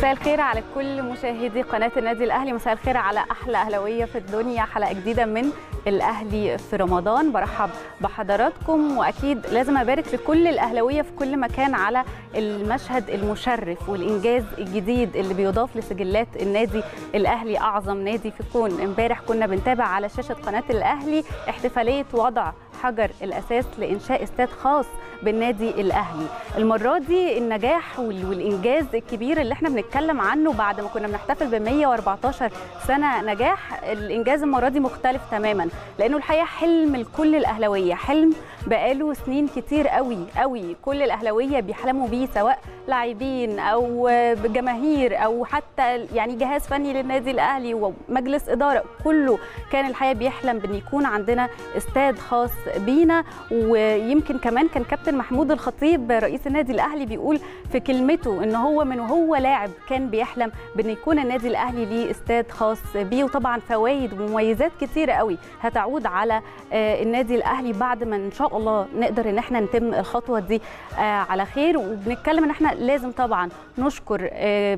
مساء الخير على كل مشاهدي قناة النادي الأهلي. مساء الخير على أحلى أهلوية في الدنيا. حلقة جديدة من الأهلي في رمضان. برحب بحضراتكم وأكيد لازم أبارك لكل الأهلوية في كل مكان على المشهد المشرف والإنجاز الجديد اللي بيضاف لسجلات النادي الأهلي. أعظم نادي في الكون امبارح كنا بنتابع على شاشة قناة الأهلي احتفالية وضع حجر الأساس لإنشاء استاد خاص بالنادي الأهلي. المرة دي النجاح والإنجاز الكبير اللي إحنا بنتكلم عنه بعد ما كنا بنحتفل ب 114 سنة نجاح الإنجاز المرة دي مختلف تماما. لأنه الحقيقة حلم لكل الأهلاوية حلم بقاله سنين كتير قوي قوي. كل الأهلاوية بيحلموا بيه سواء لاعبين أو جماهير أو حتى يعني جهاز فني للنادي الأهلي ومجلس إدارة كله كان الحقيقة بيحلم بإن يكون عندنا استاد خاص بينا. ويمكن كمان كان كابتن محمود الخطيب رئيس النادي الأهلي بيقول في كلمته إن هو من وهو لاعب كان بيحلم بأن يكون النادي الأهلي ليه استاد خاص بيه. وطبعا فوائد ومميزات كتيرة قوي هتعود على النادي الأهلي بعد ما إن شاء الله نقدر إن إحنا نتم الخطوة دي على خير. وبنتكلم إن إحنا لازم طبعا نشكر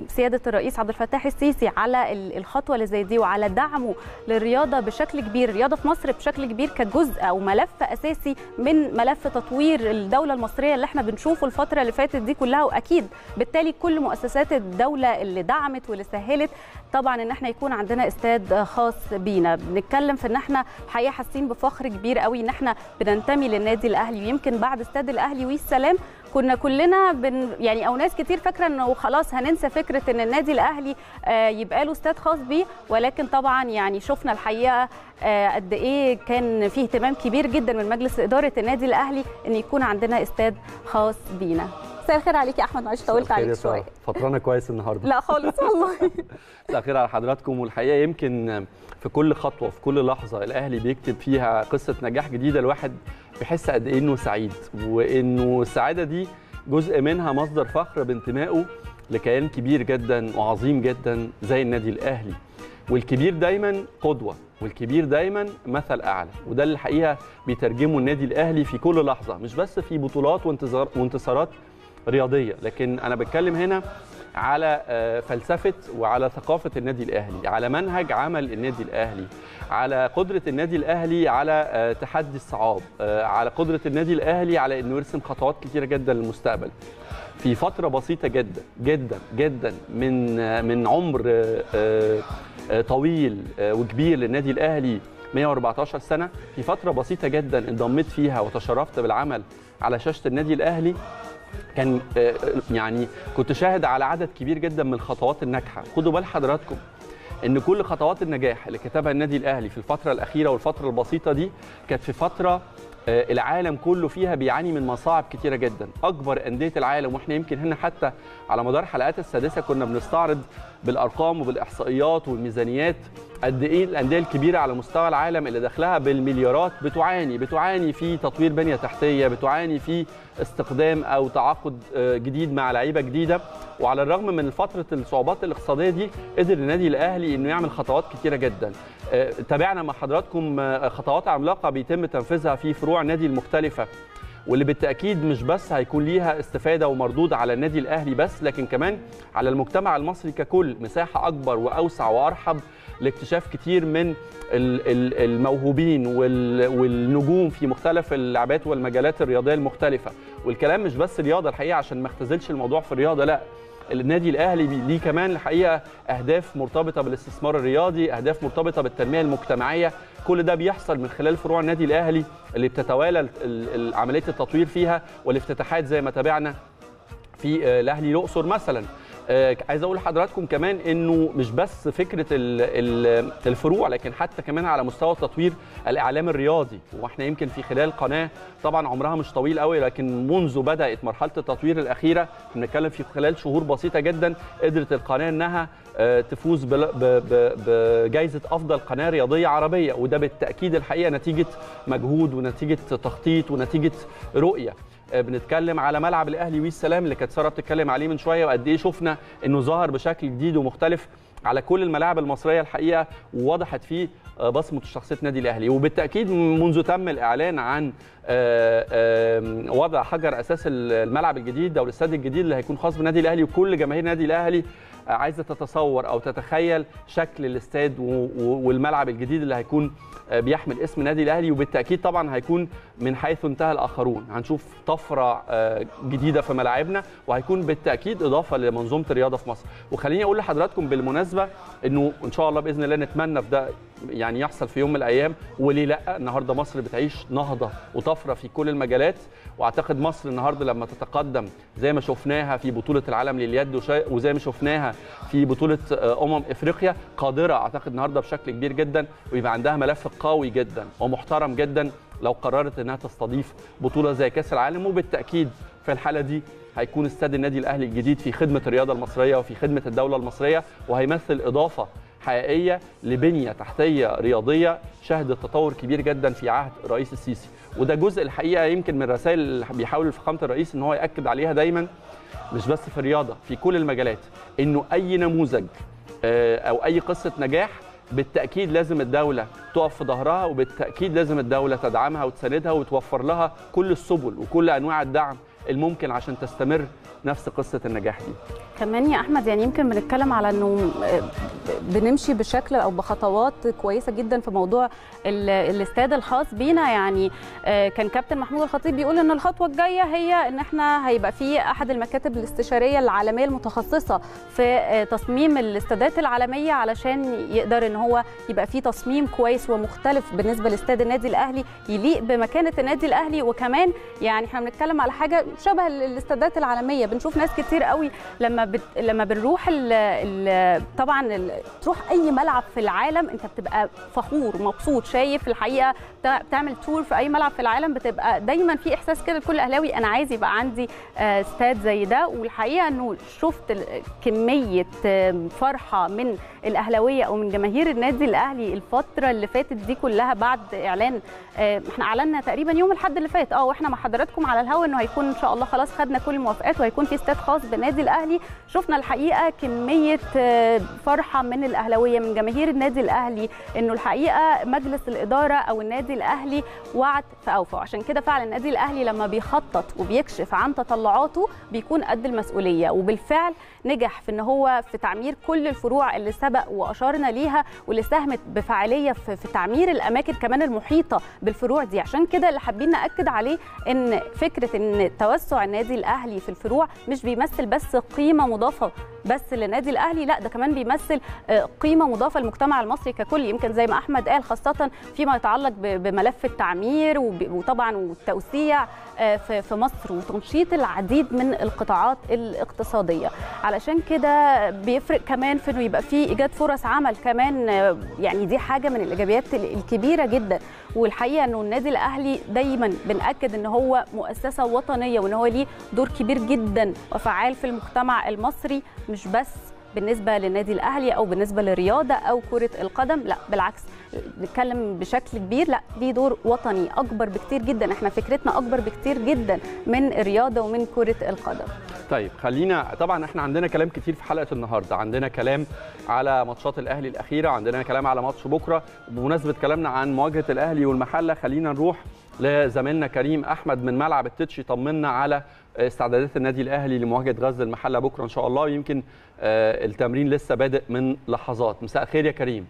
سيادة الرئيس عبد الفتاح السيسي على الخطوة اللي زي دي وعلى دعمه للرياضة بشكل كبير. الرياضة في مصر بشكل كبير كجزء أو ملف أساسي من ملف تطوير الدولة المصرية اللي إحنا بنشوفه الفترة اللي فاتت دي كلها وأكيد بالتالي كل مؤسسات الدولة اللي دعمت واللي سهلت طبعا إن إحنا يكون عندنا استاد خاص بينا. بنتكلم في إن إحنا الحقيقة حاسين بفخر كبير قوي إن إحنا بننتمي للنادي الأهلي ويمكن بعد استاد الأهلي والسلام كنا كلنا بن يعني أو ناس كتير فاكرة إنه خلاص هننسى فكرة إن النادي الأهلي يبقى له استاد خاص بيه. ولكن طبعا يعني شفنا الحقيقة قد إيه كان فيه اهتمام كبير جدا من مجلس إدارة النادي الأهلي إن يكون عندنا استاد خاص بينا. مساء الخير عليك يا أحمد معلش طولت عليك شوية. فطرانة كويس النهارده. لا خالص والله. مساء الخير على حضراتكم والحقيقة يمكن في كل خطوة في كل لحظة الأهلي بيكتب فيها قصة نجاح جديدة الواحد بيحس قد إيه إنه سعيد وإنه السعادة دي جزء منها مصدر فخر بانتمائه لكيان كبير جدا وعظيم جدا زي النادي الأهلي. والكبير دايما قدوة والكبير دايما مثل أعلى وده اللي الحقيقة بيترجمه النادي الأهلي في كل لحظة مش بس في بطولات وانتصارات رياضية لكن أنا بتكلم هنا على فلسفة وعلى ثقافة النادي الأهلي على منهج عمل النادي الأهلي على قدرة النادي الأهلي على تحدي الصعاب على قدرة النادي الأهلي على إنه يرسم خطوات كثيره جدا للمستقبل. في فترة بسيطة جدا جدا جدا من من عمر طويل وكبير للنادي الأهلي 114 سنة في فترة بسيطة جدا انضميت فيها وتشرفت بالعمل على شاشة النادي الأهلي. كان يعني كنت شاهد على عدد كبير جدا من الخطوات الناجحة. خدوا بال حضراتكم إن كل خطوات النجاح اللي كتبها النادي الأهلي في الفترة الأخيرة والفترة البسيطة دي كانت في فترة العالم كله فيها بيعاني من مصاعب كتيرة جدا. أكبر أندية العالم وإحنا يمكن هنا حتى على مدار حلقات السادسة كنا بنستعرض بالأرقام وبالإحصائيات والميزانيات. قد إيه الأندية الكبيرة على مستوى العالم اللي داخلها بالمليارات بتعاني بتعاني في تطوير بنية تحتية بتعاني في استخدام أو تعاقد جديد مع لعيبة جديدة. وعلى الرغم من فترة الصعوبات الاقتصادية دي قدر النادي الأهلي إنه يعمل خطوات كتيرة جدا. تابعنا مع حضراتكم خطوات عملاقة بيتم تنفيذها في فروع النادي المختلفة. واللي بالتأكيد مش بس هيكون ليها استفادة ومردود على النادي الأهلي بس لكن كمان على المجتمع المصري ككل. مساحة أكبر وأوسع وأرحب لاكتشاف كتير من الموهوبين والنجوم في مختلف اللعبات والمجالات الرياضية المختلفة. والكلام مش بس رياضة الحقيقة عشان ما اختزلش الموضوع في الرياضة لا. النادي الأهلي ليه كمان الحقيقة أهداف مرتبطة بالاستثمار الرياضي أهداف مرتبطة بالتنمية المجتمعية كل ده بيحصل من خلال فروع النادي الأهلي اللي بتتوالى عمليه التطوير فيها والافتتاحات زي ما تابعنا في الأهلي الأقصر مثلا. عايز أقول لحضراتكم كمان إنه مش بس فكرة الفروع لكن حتى كمان على مستوى تطوير الإعلام الرياضي. وإحنا يمكن في خلال قناة طبعا عمرها مش طويل قوي لكن منذ بدأت مرحلة التطوير الأخيرة بنتكلم في خلال شهور بسيطة جدا قدرت القناة إنها تفوز بجائزة أفضل قناة رياضية عربية وده بالتأكيد الحقيقة نتيجة مجهود ونتيجة تخطيط ونتيجة رؤية. بنتكلم على ملعب الأهلي والسلام اللي كانت سارة بتتكلم عليه من شوية وقد إيه شفنا إنه ظهر بشكل جديد ومختلف على كل الملاعب المصرية الحقيقة ووضحت فيه بصمة شخصية النادي الأهلي. وبالتأكيد منذ تم الإعلان عن وضع حجر أساس الملعب الجديد أو الاستاد الجديد اللي هيكون خاص بالنادي الأهلي وكل جماهير النادي الأهلي عايزة تتصور أو تتخيل شكل الاستاد والملعب الجديد اللي هيكون بيحمل اسم النادي الأهلي وبالتأكيد طبعا هيكون من حيث انتهى الآخرون. هنشوف طفرة جديدة في ملاعبنا وهيكون بالتأكيد إضافة لمنظومة الرياضة في مصر. وخليني أقول لحضراتكم بالمناسبة إنه إن شاء الله بإذن الله نتمنى في ده يعني يحصل في يوم من الأيام وليه لأ؟ النهارده مصر بتعيش نهضة وطفرة في كل المجالات وأعتقد مصر النهارده لما تتقدم زي ما شفناها في بطولة العالم لليد وزي ما شفناها في بطولة أمم إفريقيا قادرة أعتقد النهارده بشكل كبير جدا ويبقى عندها ملف قوي جدا ومحترم جدا لو قررت إنها تستضيف بطولة زي كأس العالم وبالتأكيد في الحالة دي هيكون استاد النادي الأهلي الجديد في خدمة الرياضة المصرية وفي خدمة الدولة المصرية وهيمثل إضافة حقيقية لبنية تحتية رياضية شهدت تطور كبير جدا في عهد الرئيس السيسي. وده جزء الحقيقة يمكن من الرسائل اللي بيحاول فخامة الرئيس إن هو يأكد عليها دايما مش بس في الرياضة في كل المجالات إنه أي نموذج أو أي قصة نجاح بالتأكيد لازم الدولة تقف في ظهرها وبالتأكيد لازم الدولة تدعمها وتساندها وتوفر لها كل السبل وكل أنواع الدعم الممكن عشان تستمر نفس قصة النجاح دي. كمان يا أحمد يعني يمكن بنتكلم على إنه بنمشي بشكل أو بخطوات كويسة جدا في موضوع الاستاد الخاص بينا. يعني كان كابتن محمود الخطيب بيقول ان الخطوة الجاية هي إن إحنا هيبقى في أحد المكاتب الاستشارية العالمية المتخصصة في تصميم الاستادات العالمية علشان يقدر إن هو يبقى في تصميم كويس ومختلف بالنسبة لاستاد النادي الأهلي يليق بمكانة النادي الأهلي. وكمان يعني إحنا بنتكلم على حاجة شبه الاستادات العالمية. بنشوف ناس كتير قوي لما بت... لما بنروح ال... ال... طبعا ال... تروح أي ملعب في العالم أنت بتبقى فخور مبسوط شايف الحقيقة. بتعمل تور في أي ملعب في العالم بتبقى دايما في إحساس كده لكل أهلاوي. أنا عايز يبقى عندي استاد زي ده. والحقيقة إنه شفت كمية فرحة من الأهلاوية أو من جماهير النادي الأهلي الفترة اللي فاتت دي كلها بعد إعلان إحنا أعلنا تقريبا يوم الأحد اللي فات. آه وإحنا مع حضراتكم على الهوا إنه هيكون شاء الله خلاص خدنا كل الموافقات وهيكون في استاد خاص بالنادي الأهلي. شفنا الحقيقة كمية فرحة من الأهلاوية من جماهير النادي الأهلي إنه الحقيقة مجلس الإدارة أو النادي الأهلي وعد فاوفى عشان كده فعلا النادي الأهلي لما بيخطط وبيكشف عن تطلعاته بيكون قد المسؤولية. وبالفعل نجح في إن هو في تعمير كل الفروع اللي سبق واشارنا ليها واللي ساهمت بفاعليه في, في تعمير الأماكن كمان المحيطة بالفروع دي. عشان كده اللي حابين نأكد عليه إن فكرة إن توسع النادي الأهلي في الفروع مش بيمثل بس قيمة مضافة بس للنادي الأهلي لا ده كمان بيمثل قيمة مضافة للمجتمع المصري ككل. يمكن زي ما أحمد قال خاصة فيما يتعلق بملف التعمير وطبعا والتوسيع في مصر وتنشيط العديد من القطاعات الاقتصادية. علشان كده بيفرق كمان في إنه يبقى في إيجاد فرص عمل كمان يعني دي حاجة من الإيجابيات الكبيرة جدا. والحقيقة إنه النادي الأهلي دايما بنأكد إن هو مؤسسة وطنية وإن هو ليه دور كبير جدا وفعال في المجتمع المصري مش بس بالنسبة للنادي الأهلي أو بالنسبة للرياضة أو كرة القدم لا بالعكس نتكلم بشكل كبير لا ليه دور وطني أكبر بكتير جدا إحنا فكرتنا أكبر بكتير جدا من الرياضة ومن كرة القدم. طيب خلينا طبعا إحنا عندنا كلام كتير في حلقة النهارده عندنا كلام على ماتشات الأهلي الأخيرة عندنا كلام على ماتش بكرة. بمناسبة كلامنا عن مواجهة الأهلي والمحلة خلينا نروح لزميلنا كريم أحمد من ملعب التتش يطمنا على استعدادات النادي الأهلي لمواجهة غزل المحلة بكرة إن شاء الله. ويمكن التمرين لسه بادئ من لحظات. مساء الخير يا كريم.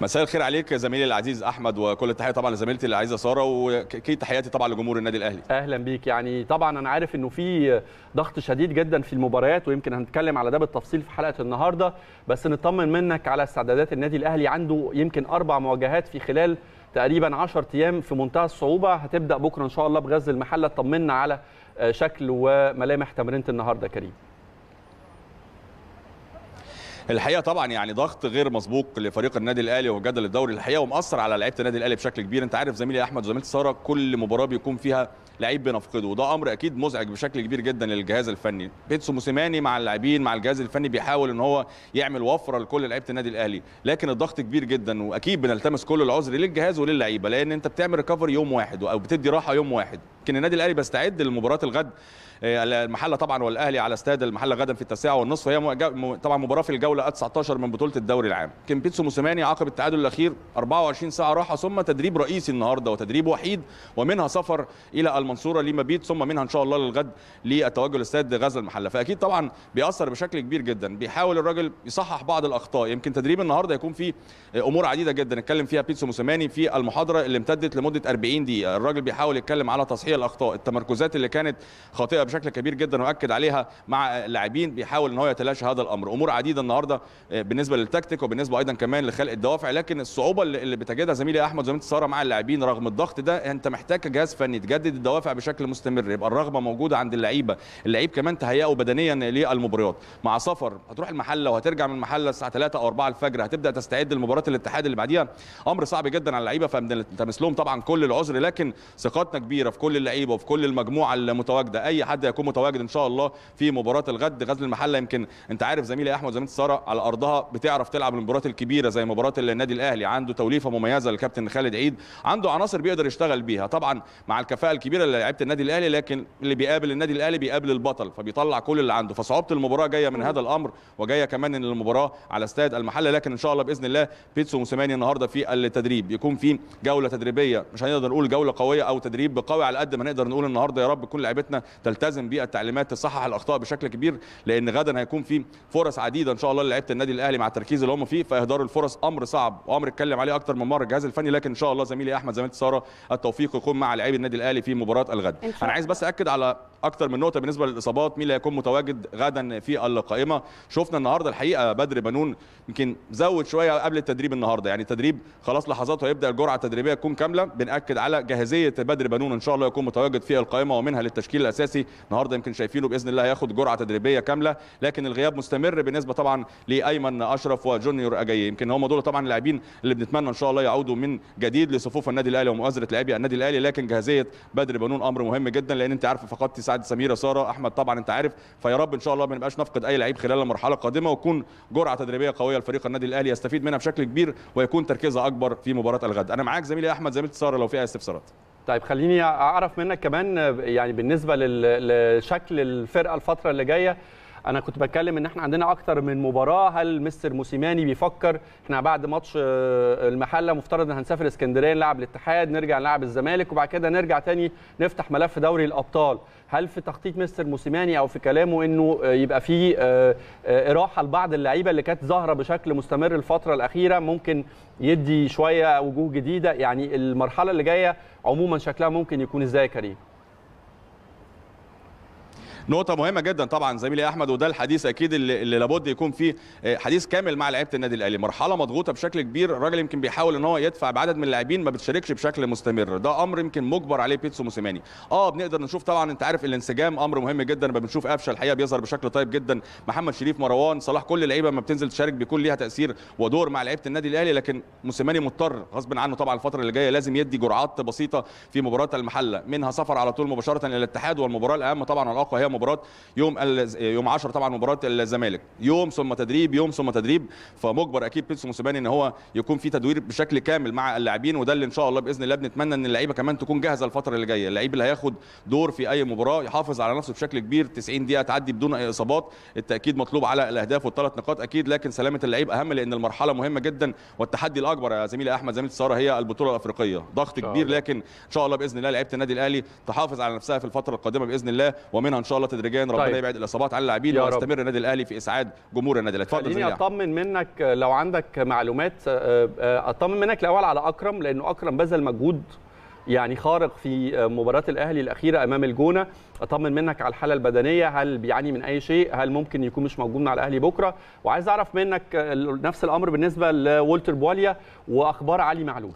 مساء الخير عليك زميلي العزيز أحمد وكل التحية طبعا لزميلتي العزيزة سارة واكيد تحياتي طبعا لجمهور النادي الأهلي. أهلا بيك. يعني طبعا أنا عارف إنه في ضغط شديد جدا في المباريات ويمكن هنتكلم على ده بالتفصيل في حلقة النهارده. بس نطمن منك على استعدادات النادي الأهلي عنده يمكن أربع مواجهات في خلال تقريبا 10 أيام في منتهى الصعوبة. هتبدأ بكرة إن شاء الله بغزل المحلة. طمنا على شكل وملامح تمرينة النهارده كريم. الحقيقة طبعا يعني ضغط غير مسبوق لفريق النادي الأهلي وجدل الدوري الحقيقة ومأثر على لعيبة النادي الأهلي بشكل كبير. أنت عارف زميلي أحمد وزميلتي سارة كل مباراة بيكون فيها لعيب بنفقده وده أمر أكيد مزعج بشكل كبير جدا للجهاز الفني. بيتسو موسيماني مع اللاعبين مع الجهاز الفني بيحاول إن هو يعمل وفرة لكل لعيبة النادي الأهلي. لكن الضغط كبير جدا وأكيد بنلتمس كل العذر للجهاز وللعيبة. لأن أنت بتعمل recovery يوم واحد أو بتدي راحة يوم واحد. يمكن النادي الأهلي بيستعد لمباراة الغد المحلة طبعا والأهلي على استاد المحلة غدا في التاسعة والنصف. م- طبعا مباراة في الجولة 19 من بطولة الدوري العام. يمكن بيتسو موسيماني عقب التعادل الأخير 24 ساعة راحة ثم تدريب رئيسي النهارده وتدريب وحيد ومنها سفر إلى المنصورة لمبيت ثم منها إن شاء الله للغد للتوجه لاستاد غزل المحلة. فأكيد طبعا بيأثر بشكل كبير جدا. بيحاول الراجل يصحح بعض الأخطاء. يمكن تدريب النهارده يكون فيه أمور عديدة جدا اتكلم فيها. بيتسو موسيماني في المحاضرة اللي امتدت لمدة 40 دقيقة. الراجل بيحاول يتكلم على تصحيح الأخطاء. التمركزات اللي كانت خاطئة بشكل كبير جدا وأكد عليها مع اللاعبين بيحاول إن هو يتلاشى هذا الأمر. أمور عديدة النهارده آه، بالنسبة للتكتيك وبالنسبة أيضا كمان لخلق الدوافع لكن الصعوبة اللي بتجدها زميلي أحمد زميلي ساره مع اللاعبين رغم الضغط ده أنت محتاج كجهاز فني تجدد الدوافع بشكل مستمر. يبقى الرغبة موجودة عند اللعيبة. اللعيب كمان تهيئه بدنيا للمباريات. مع سفر هتروح المحلة وهترجع من المحلة الساعة 3 أو 4 الفجر. هتبدأ تستعد لمباراة الاتحاد اللي بعديها. أمر صعب جدا على اللعيبة فنلتمس لهم طبعا كل العذر لكن ثقتنا كبيرة في كل اللعيبة وفي كل المجموعة المتواجدة. أي حد يكون متواجد إن شاء الله في مباراة الغد غزل المحلة. يمكن أنت عارف زميلي أحمد زميلي ساره على أرضها بتعرف تلعب المباريات الكبيرة زي مباراة النادي الأهلي. عنده توليفة مميزة للكابتن خالد عيد. عنده عناصر بيقدر يشتغل بيها. طبعا مع الكفاءة الكبيرة اللي لعيبه النادي الأهلي لكن اللي بيقابل النادي الأهلي بيقابل البطل فبيطلع كل اللي عنده. فصعوبة المباراة جاية من هذا الأمر وجاية كمان إن المباراة على استاد المحلة. لكن إن شاء الله بإذن الله بيتسو موسيماني النهارده في التدريب. يكون في جولة تدريبية مش هنقدر نقول جولة قوية أو تدريب قوي على قد ما نقدر نقول النهارده. يا رب كل لعيبتنا تلتزم بالتعليمات تصحح الأخطاء بشكل كبير لأن غدا هيكون في فرص عديدة إن شاء الله لعيبه النادي الأهلي مع التركيز اللي هم فيه فاهدار الفرص أمر صعب وأمر اتكلم عليه أكتر من مرة الجهاز الفني لكن إن شاء الله زميلي أحمد زميلتي سارة التوفيق يكون مع لاعبي النادي الأهلي في مباراة الغد. أنا عايز بس اكد على أكتر من نقطة بالنسبة للإصابات مين اللي هيكون متواجد غدا في القائمة؟ شفنا النهارده الحقيقة بدر بنون يمكن زود شوية قبل التدريب النهارده يعني التدريب خلاص لحظات ويبدا الجرعة التدريبية تكون كاملة. بنأكد على جاهزيه بدر بنون إن شاء الله يكون متواجد في القائمة ومنها للتشكيل الأساسي النهارده يمكن شايفينه بإذن الله هياخد جرعة تدريبية كاملة لكن الغياب مستمر بالنسبة طبعا لأيمن أشرف وجونيور اجاي يمكن هم دول طبعا اللاعبين اللي بنتمنى إن شاء الله يعودوا من جديد لصفوف النادي الأهلي ومؤازرة لاعبي النادي الأهلي. لكن جاهزية بدر بنون أمر مهم جدا لأن أنت عارف فقدت سعد سميرة سارة أحمد طبعا أنت عارف. فيا رب إن شاء الله ما نبقاش نفقد أي لعيب خلال المرحلة القادمة ويكون جرعة تدريبية قوية لفريق النادي الأهلي يستفيد منها بشكل كبير ويكون تركيزها أكبر في مباراة الغد. أنا معاك زميلي أحمد زميلتي سارة لو في أي استفسارات. طيب خليني أعرف منك كمان يعني بالنسبة لشكل الفرقة الفترة اللي جاية أنا كنت بتكلم إن إحنا عندنا أكتر من مباراة هل مستر موسيماني بيفكر إحنا بعد ماتش آه، المحلة مفترض ان هنسافر إسكندرية نلعب الاتحاد نرجع نلعب الزمالك وبعد كده نرجع تاني نفتح ملف دوري الأبطال. هل في تخطيط مستر موسيماني أو في كلامه إنه آه، يبقى في آه، إراحة لبعض اللعيبة اللي كانت ظاهرة بشكل مستمر الفترة الأخيرة ممكن يدي شوية وجوه جديدة؟ يعني المرحلة اللي جاية عموما شكلها ممكن يكون إزاي يا كريم؟ نقطة مهمة جدا طبعا زميلي أحمد وده الحديث أكيد اللي, اللي لابد يكون فيه آه، حديث كامل مع لعيبة النادي الأهلي، مرحلة مضغوطة بشكل كبير، الراجل يمكن بيحاول إن هو يدفع بعدد من اللاعبين ما بتشاركش بشكل مستمر، ده أمر يمكن مجبر عليه بيتسو موسيماني. آه بنقدر نشوف طبعا أنت عارف الانسجام أمر مهم جدا لما بنشوف قفشة الحقيقة بيظهر بشكل طيب جدا، محمد شريف مروان صلاح كل اللعيبة لما بتنزل تشارك بيكون ليها تأثير ودور مع لعيبة النادي الأهلي. لكن موسيماني مضطر غصب عنه طبعا الفترة اللي جاية لازم يدي جرعات بسيطة في مباراة المحلة، منها سفر على طول مباشرة إلى الاتحاد والمباراة الأهم طبعا والاقوى هي مباراة يوم ال- يوم 10 طبعا مباراة الزمالك. يوم ثم تدريب يوم ثم تدريب. فمجبر أكيد بيتسو موسيماني إن هو يكون في تدوير بشكل كامل مع اللاعبين وده اللي إن شاء الله بإذن الله بنتمنى إن اللعيبة كمان تكون جاهزة الفترة اللي جاية. اللعيب اللي هياخد دور في أي مباراة يحافظ على نفسه بشكل كبير. 90 دقيقة تعدي بدون أي إصابات. التأكيد مطلوب على الأهداف والثلاث نقاط أكيد لكن سلامة اللعيب أهم لأن المرحلة مهمة جدا. والتحدي الأكبر يا زميلي أحمد زميلتي ساره هي البطولة الأفريقية. ضغط كبير. لكن إن شاء الله بإذن الله لعيبة النادي الأهلي تحافظ على نفسها في الفترة القادمة بإذن الله. ومنها إن شاء الله تدريجيا ربنا طيب. يبعد الإصابات عن اللاعبين. ويستمر النادي الأهلي في إسعاد جمهور النادي الأهلي اتفضل خليني. أطمن منك لو عندك معلومات آه، آه، أطمن منك الأول على أكرم لأنه أكرم بذل مجهود يعني خارق في مباراة الأهلي الأخيرة أمام الجونة أطمن منك على الحالة البدنية هل بيعاني من أي شيء هل ممكن يكون مش موجود مع الأهلي بكرة وعايز أعرف منك آه، نفس الأمر بالنسبة لولتر بواليا وأخبار علي معلول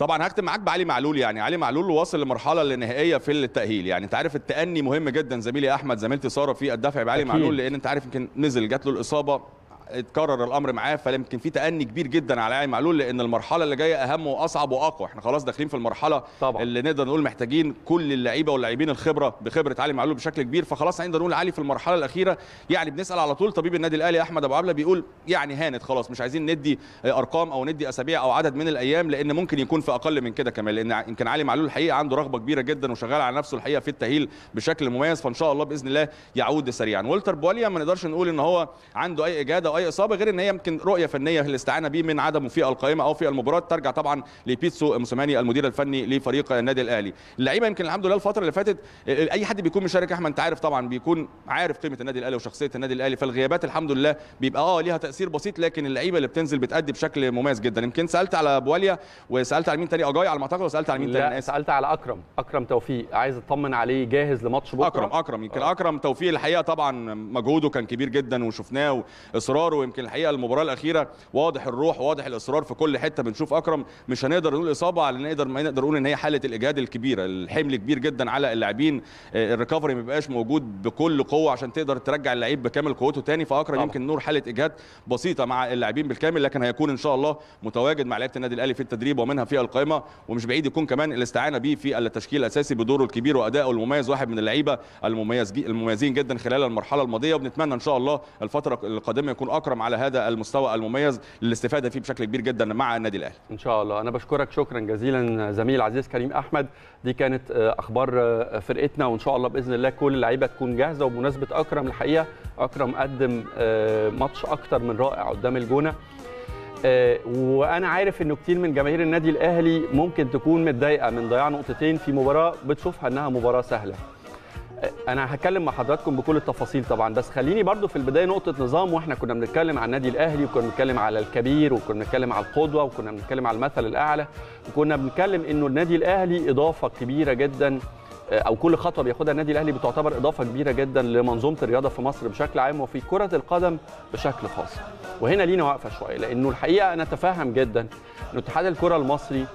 طبعا هختم معاك بعلي معلول يعني علي معلول واصل لمرحلة النهائيه في التأهيل يعني أنت عارف التأني مهم جدا زميلي أحمد زميلتي سارة في الدفع بعلي أكيد. معلول لأن أنت عارف يمكن نزل جات له الإصابة اتكرر الامر معاه فيمكن في تأني كبير جدا على علي معلول لأن المرحلة اللي جاية أهم وأصعب وأقوى. إحنا خلاص داخلين في المرحلة طبعا. اللي نقدر نقول محتاجين كل اللعيبة واللاعبين الخبرة بخبرة علي معلول بشكل كبير. فخلاص نقدر نقول علي في المرحلة الأخيرة يعني بنسأل على طول طبيب النادي الأهلي أحمد أبو عبلة بيقول يعني هانت خلاص مش عايزين ندي أرقام أو ندي أسابيع أو عدد من الأيام لأن ممكن يكون في أقل من كده كمان. لأن يمكن علي معلول الحقيقة عنده رغبة كبيرة جدا وشغال على نفسه الحقيقة في التأهيل بشكل مميز فإن شاء الله بإذن الله يعود سريعا. والتر بواليا ما نقدرش نقول إن هو عنده أي اجاده أو أي إصابة غير إن هي يمكن رؤية فنية الاستعانه بيه من عدمه في القائمة أو في المباراة. ترجع طبعا لبيتسو موسيماني المدير الفني لفريق النادي الأهلي. اللعيبة يمكن الحمد لله الفترة اللي فاتت أي حد بيكون مشارك أحمد أنت عارف طبعا بيكون عارف قيمة النادي الأهلي وشخصية النادي الأهلي. فالغيابات الحمد لله بيبقى آه ليها تأثير بسيط لكن اللعيبة اللي بتنزل بتأدي بشكل مميز جدا. يمكن سألت على بواليا وسألت على مين تاني؟ أجاي على ما أعتقد وسألت على مين تاني. سألت على أكرم. أكرم توفيق. عايز أطمن عليه جاهز لماتش بكرة؟ أكرم أكرم. يمكن أكرم توفيق الحقيقة طبعا مجهوده كان كبير جدا وشفناه واصراره ويمكن الحقيقة المباراة الأخيرة واضح الروح واضح الإصرار في كل حتة بنشوف أكرم. مش هنقدر نقول إصابة على نقدر ما نقدر نقول إن هي حالة الإجهاد الكبيرة. الحمل كبير جدا على اللاعبين. آه، الريكفري ما بيبقاش موجود بكل قوة عشان تقدر ترجع اللعيب بكامل قوته تاني. فأكرم طبعا. يمكن نور حالة إجهاد بسيطة مع اللاعبين بالكامل لكن هيكون إن شاء الله متواجد مع لعيبة النادي الأهلي في التدريب ومنها في القائمة. ومش بعيد يكون كمان الاستعانة بيه في التشكيل الأساسي بدوره الكبير وادائه المميز واحد من اللعيبة المميز المميزين جدا خلال المرحلة الماضية. وبنتمنى إن شاء الله الفترة القادمة يكون أكرم على هذا المستوى المميز للاستفادة فيه بشكل كبير جدا مع النادي الأهلي. إن شاء الله. أنا بشكرك. شكرا جزيلا زميل العزيز كريم أحمد. دي كانت آه، أخبار آه، فرقتنا وإن شاء الله بإذن الله كل اللعيبة تكون جاهزة. وبمناسبة أكرم الحقيقة أكرم قدم آه، ماتش أكتر من رائع قدام الجونة. وأنا عارف إنه كتير من جماهير النادي الأهلي ممكن تكون متضايقة من ضياع نقطتين في مباراة بتشوفها إنها مباراة سهلة. أنا هتكلم مع حضراتكم بكل التفاصيل طبعا بس خليني برضو في البداية نقطة نظام وإحنا كنا بنتكلم عن النادي الأهلي وكنا بنتكلم على الكبير وكنا بنتكلم على القدوة وكنا بنتكلم على المثل الأعلى وكنا بنتكلم إنه النادي الأهلي إضافة كبيرة جدا أو كل خطوة بياخدها النادي الأهلي بتعتبر إضافة كبيرة جدا لمنظومة الرياضة في مصر بشكل عام وفي كرة القدم بشكل خاص. وهنا لينا واقفه شوية لأنه الحقيقة أنا أتفهم جدا ان اتحاد الكرة المصري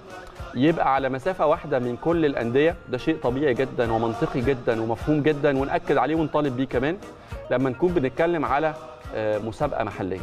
يبقى على مسافة واحدة من كل الأندية. ده شيء طبيعي جدا ومنطقي جدا ومفهوم جدا ونأكد عليه ونطالب بيه كمان لما نكون بنتكلم على آه، مسابقة محلية.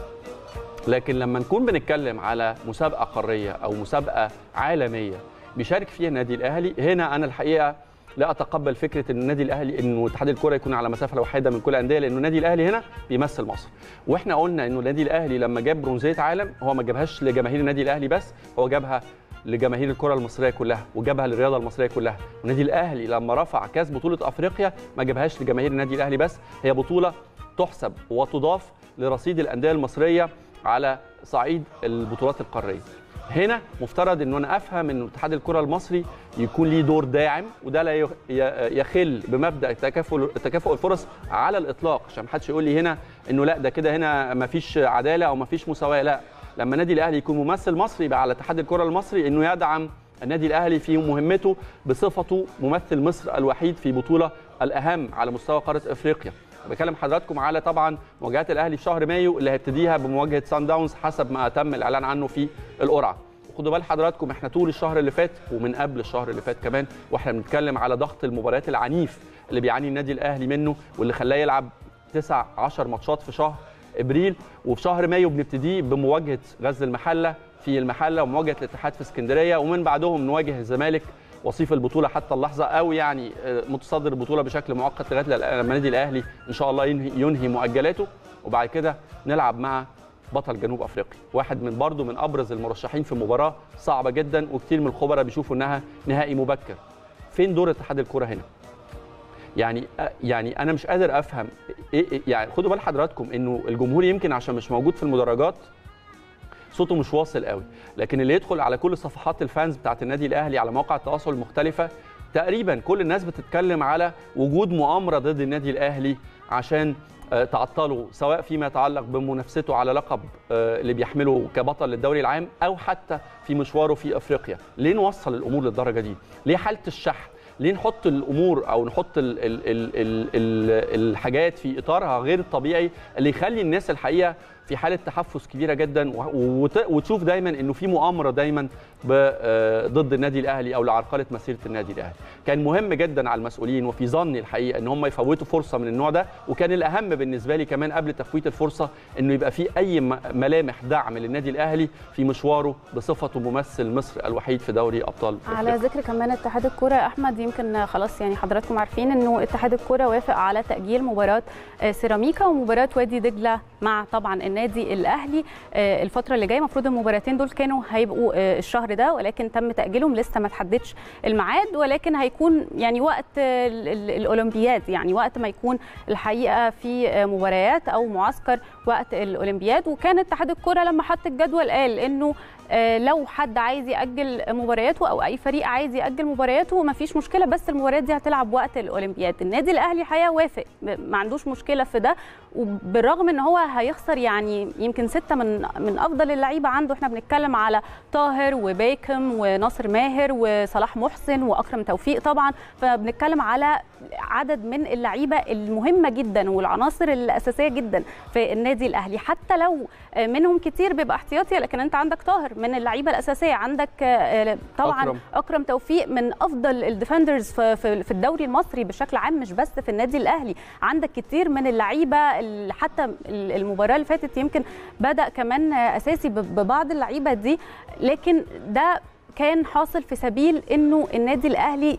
لكن لما نكون بنتكلم على مسابقة قارية أو مسابقة عالمية بيشارك فيها النادي الأهلي هنا أنا الحقيقة لا أتقبل فكرة إن النادي الأهلي انه اتحاد الكره يكون على مسافة واحدة من كل الأندية لأنه النادي الأهلي هنا بيمثل مصر. وإحنا قلنا إنه النادي الأهلي لما جاب برونزية عالم هو ما جابهاش لجماهير النادي الأهلي بس هو جابها لجماهير الكرة المصرية كلها وجابها للرياضة المصرية كلها. والنادي الأهلي لما رفع كأس بطولة أفريقيا ما جابهاش لجماهير النادي الأهلي بس هي بطولة تحسب وتضاف لرصيد الأندية المصرية على صعيد البطولات القارية. هنا مفترض إن أنا أفهم إن اتحاد الكرة المصري يكون ليه دور داعم وده لا يخل بمبدأ تكافؤ تكافؤ الفرص على الإطلاق. عشان محدش يقول لي هنا إنه لأ ده كده هنا مفيش عدالة أو مفيش مساواة. لأ لما النادي الأهلي يكون ممثل مصري يبقى على اتحاد الكرة المصري إنه يدعم النادي الأهلي في مهمته بصفته ممثل مصر الوحيد في بطولة الأهم على مستوى قارة إفريقيا. بكلم حضراتكم على طبعا مواجهات الأهلي في شهر مايو اللي هيبتديها بمواجهة سان داونز حسب ما تم الإعلان عنه في القرعة. خدوا بال حضراتكم إحنا طول الشهر اللي فات ومن قبل الشهر اللي فات كمان وإحنا بنتكلم على ضغط المباريات العنيف اللي بيعاني النادي الأهلي منه واللي خلاه يلعب 9 10 ماتشات في شهر. إبريل وفي شهر مايو بنبتدي بمواجهة غزل المحلة في المحلة ومواجهة الاتحاد في اسكندرية ومن بعدهم نواجه الزمالك وصيف البطولة حتى اللحظة أو يعني آه، متصدر البطولة بشكل مؤقت لغاية لما النادي الأهلي إن شاء الله ينهي, ينهي مؤجلاته. وبعد كده نلعب مع بطل جنوب أفريقيا واحد من برضه من أبرز المرشحين في مباراة صعبة جدا وكتير من الخبراء بيشوفوا إنها نهائي مبكر. فين دور اتحاد الكره هنا؟ يعني يعني أنا مش قادر أفهم إيه إيه- يعني خدوا بال حضراتكم إنه الجمهور يمكن عشان مش موجود في المدرجات صوته مش واصل قوي. لكن اللي يدخل على كل صفحات الفانز بتاعت النادي الأهلي على مواقع التواصل المختلفة تقريبا كل الناس بتتكلم على وجود مؤامرة ضد النادي الأهلي عشان تعطله سواء فيما يتعلق بمنافسته على لقب اللي بيحمله كبطل للدوري العام أو حتى في مشواره في أفريقيا. ليه نوصل الأمور للدرجة دي؟ ليه حالة الشحن ليه نحط الأمور أو نحط ال ال ال ال ال الحاجات في إطارها غير الطبيعي اللي يخلي الناس الحقيقة في حالة تحفز كبيرة جدا وتشوف دايما إنه في مؤامرة دايما آه، ضد النادي الأهلي أو لعرقلة مسيرة النادي الأهلي كان مهم جدا على المسؤولين وفي ظني الحقيقة إن هم يفوتوا فرصة من النوع ده وكان الأهم بالنسبة لي كمان قبل تفويت الفرصة إنه يبقى في أي ملامح دعم للنادي الأهلي في مشواره بصفته ممثل مصر الوحيد في دوري أبطال على. ذكر كمان اتحاد الكرة يا أحمد يمكن خلاص يعني حضراتكم عارفين إنه اتحاد الكرة وافق على تأجيل مباراة آه، سيراميكا ومباراة وادي دجلة مع طبعا النادي الأهلي. آه، الفترة اللي جاية المفروض المباراتين دول كانوا هيبقوا آه، الشهر ده ولكن تم تأجيلهم. لسه ما تحددش الميعاد ولكن هيكون يعني وقت آه، ال- ال- الأولمبياد يعني وقت ما يكون الحقيقة في مباريات أو معسكر وقت الأولمبياد. وكان اتحاد الكرة لما حط الجدول قال إنه لو حد عايز يأجل مبارياته أو أي فريق عايز يأجل مبارياته ما فيش مشكلة بس المباريات دي هتلعب وقت الأولمبياد. النادي الأهلي حقيقة وافق ما عندوش مشكلة في ده. وبالرغم إن هو هيخسر يعني يمكن ستة من من أفضل اللعيبة عنده إحنا بنتكلم على طاهر وبيكم وناصر ماهر وصلاح محسن وأكرم توفيق طبعا. فبنتكلم على عدد من اللعيبة المهمة جدا والعناصر الأساسية جدا في النادي الأهلي. حتى لو منهم كتير بيبقى احتياطي لكن أنت عندك طاهر من اللعيبة الأساسية. عندك آه، طبعا أكرم. أكرم, أكرم توفيق من أفضل الديفندرز في, الدوري المصري بشكل عام مش بس في النادي الأهلي. عندك كتير من اللعيبة حتى المباراة اللي فاتت يمكن بدأ كمان أساسي ببعض اللعيبة دي. لكن ده كان حاصل في سبيل إنه النادي الأهلي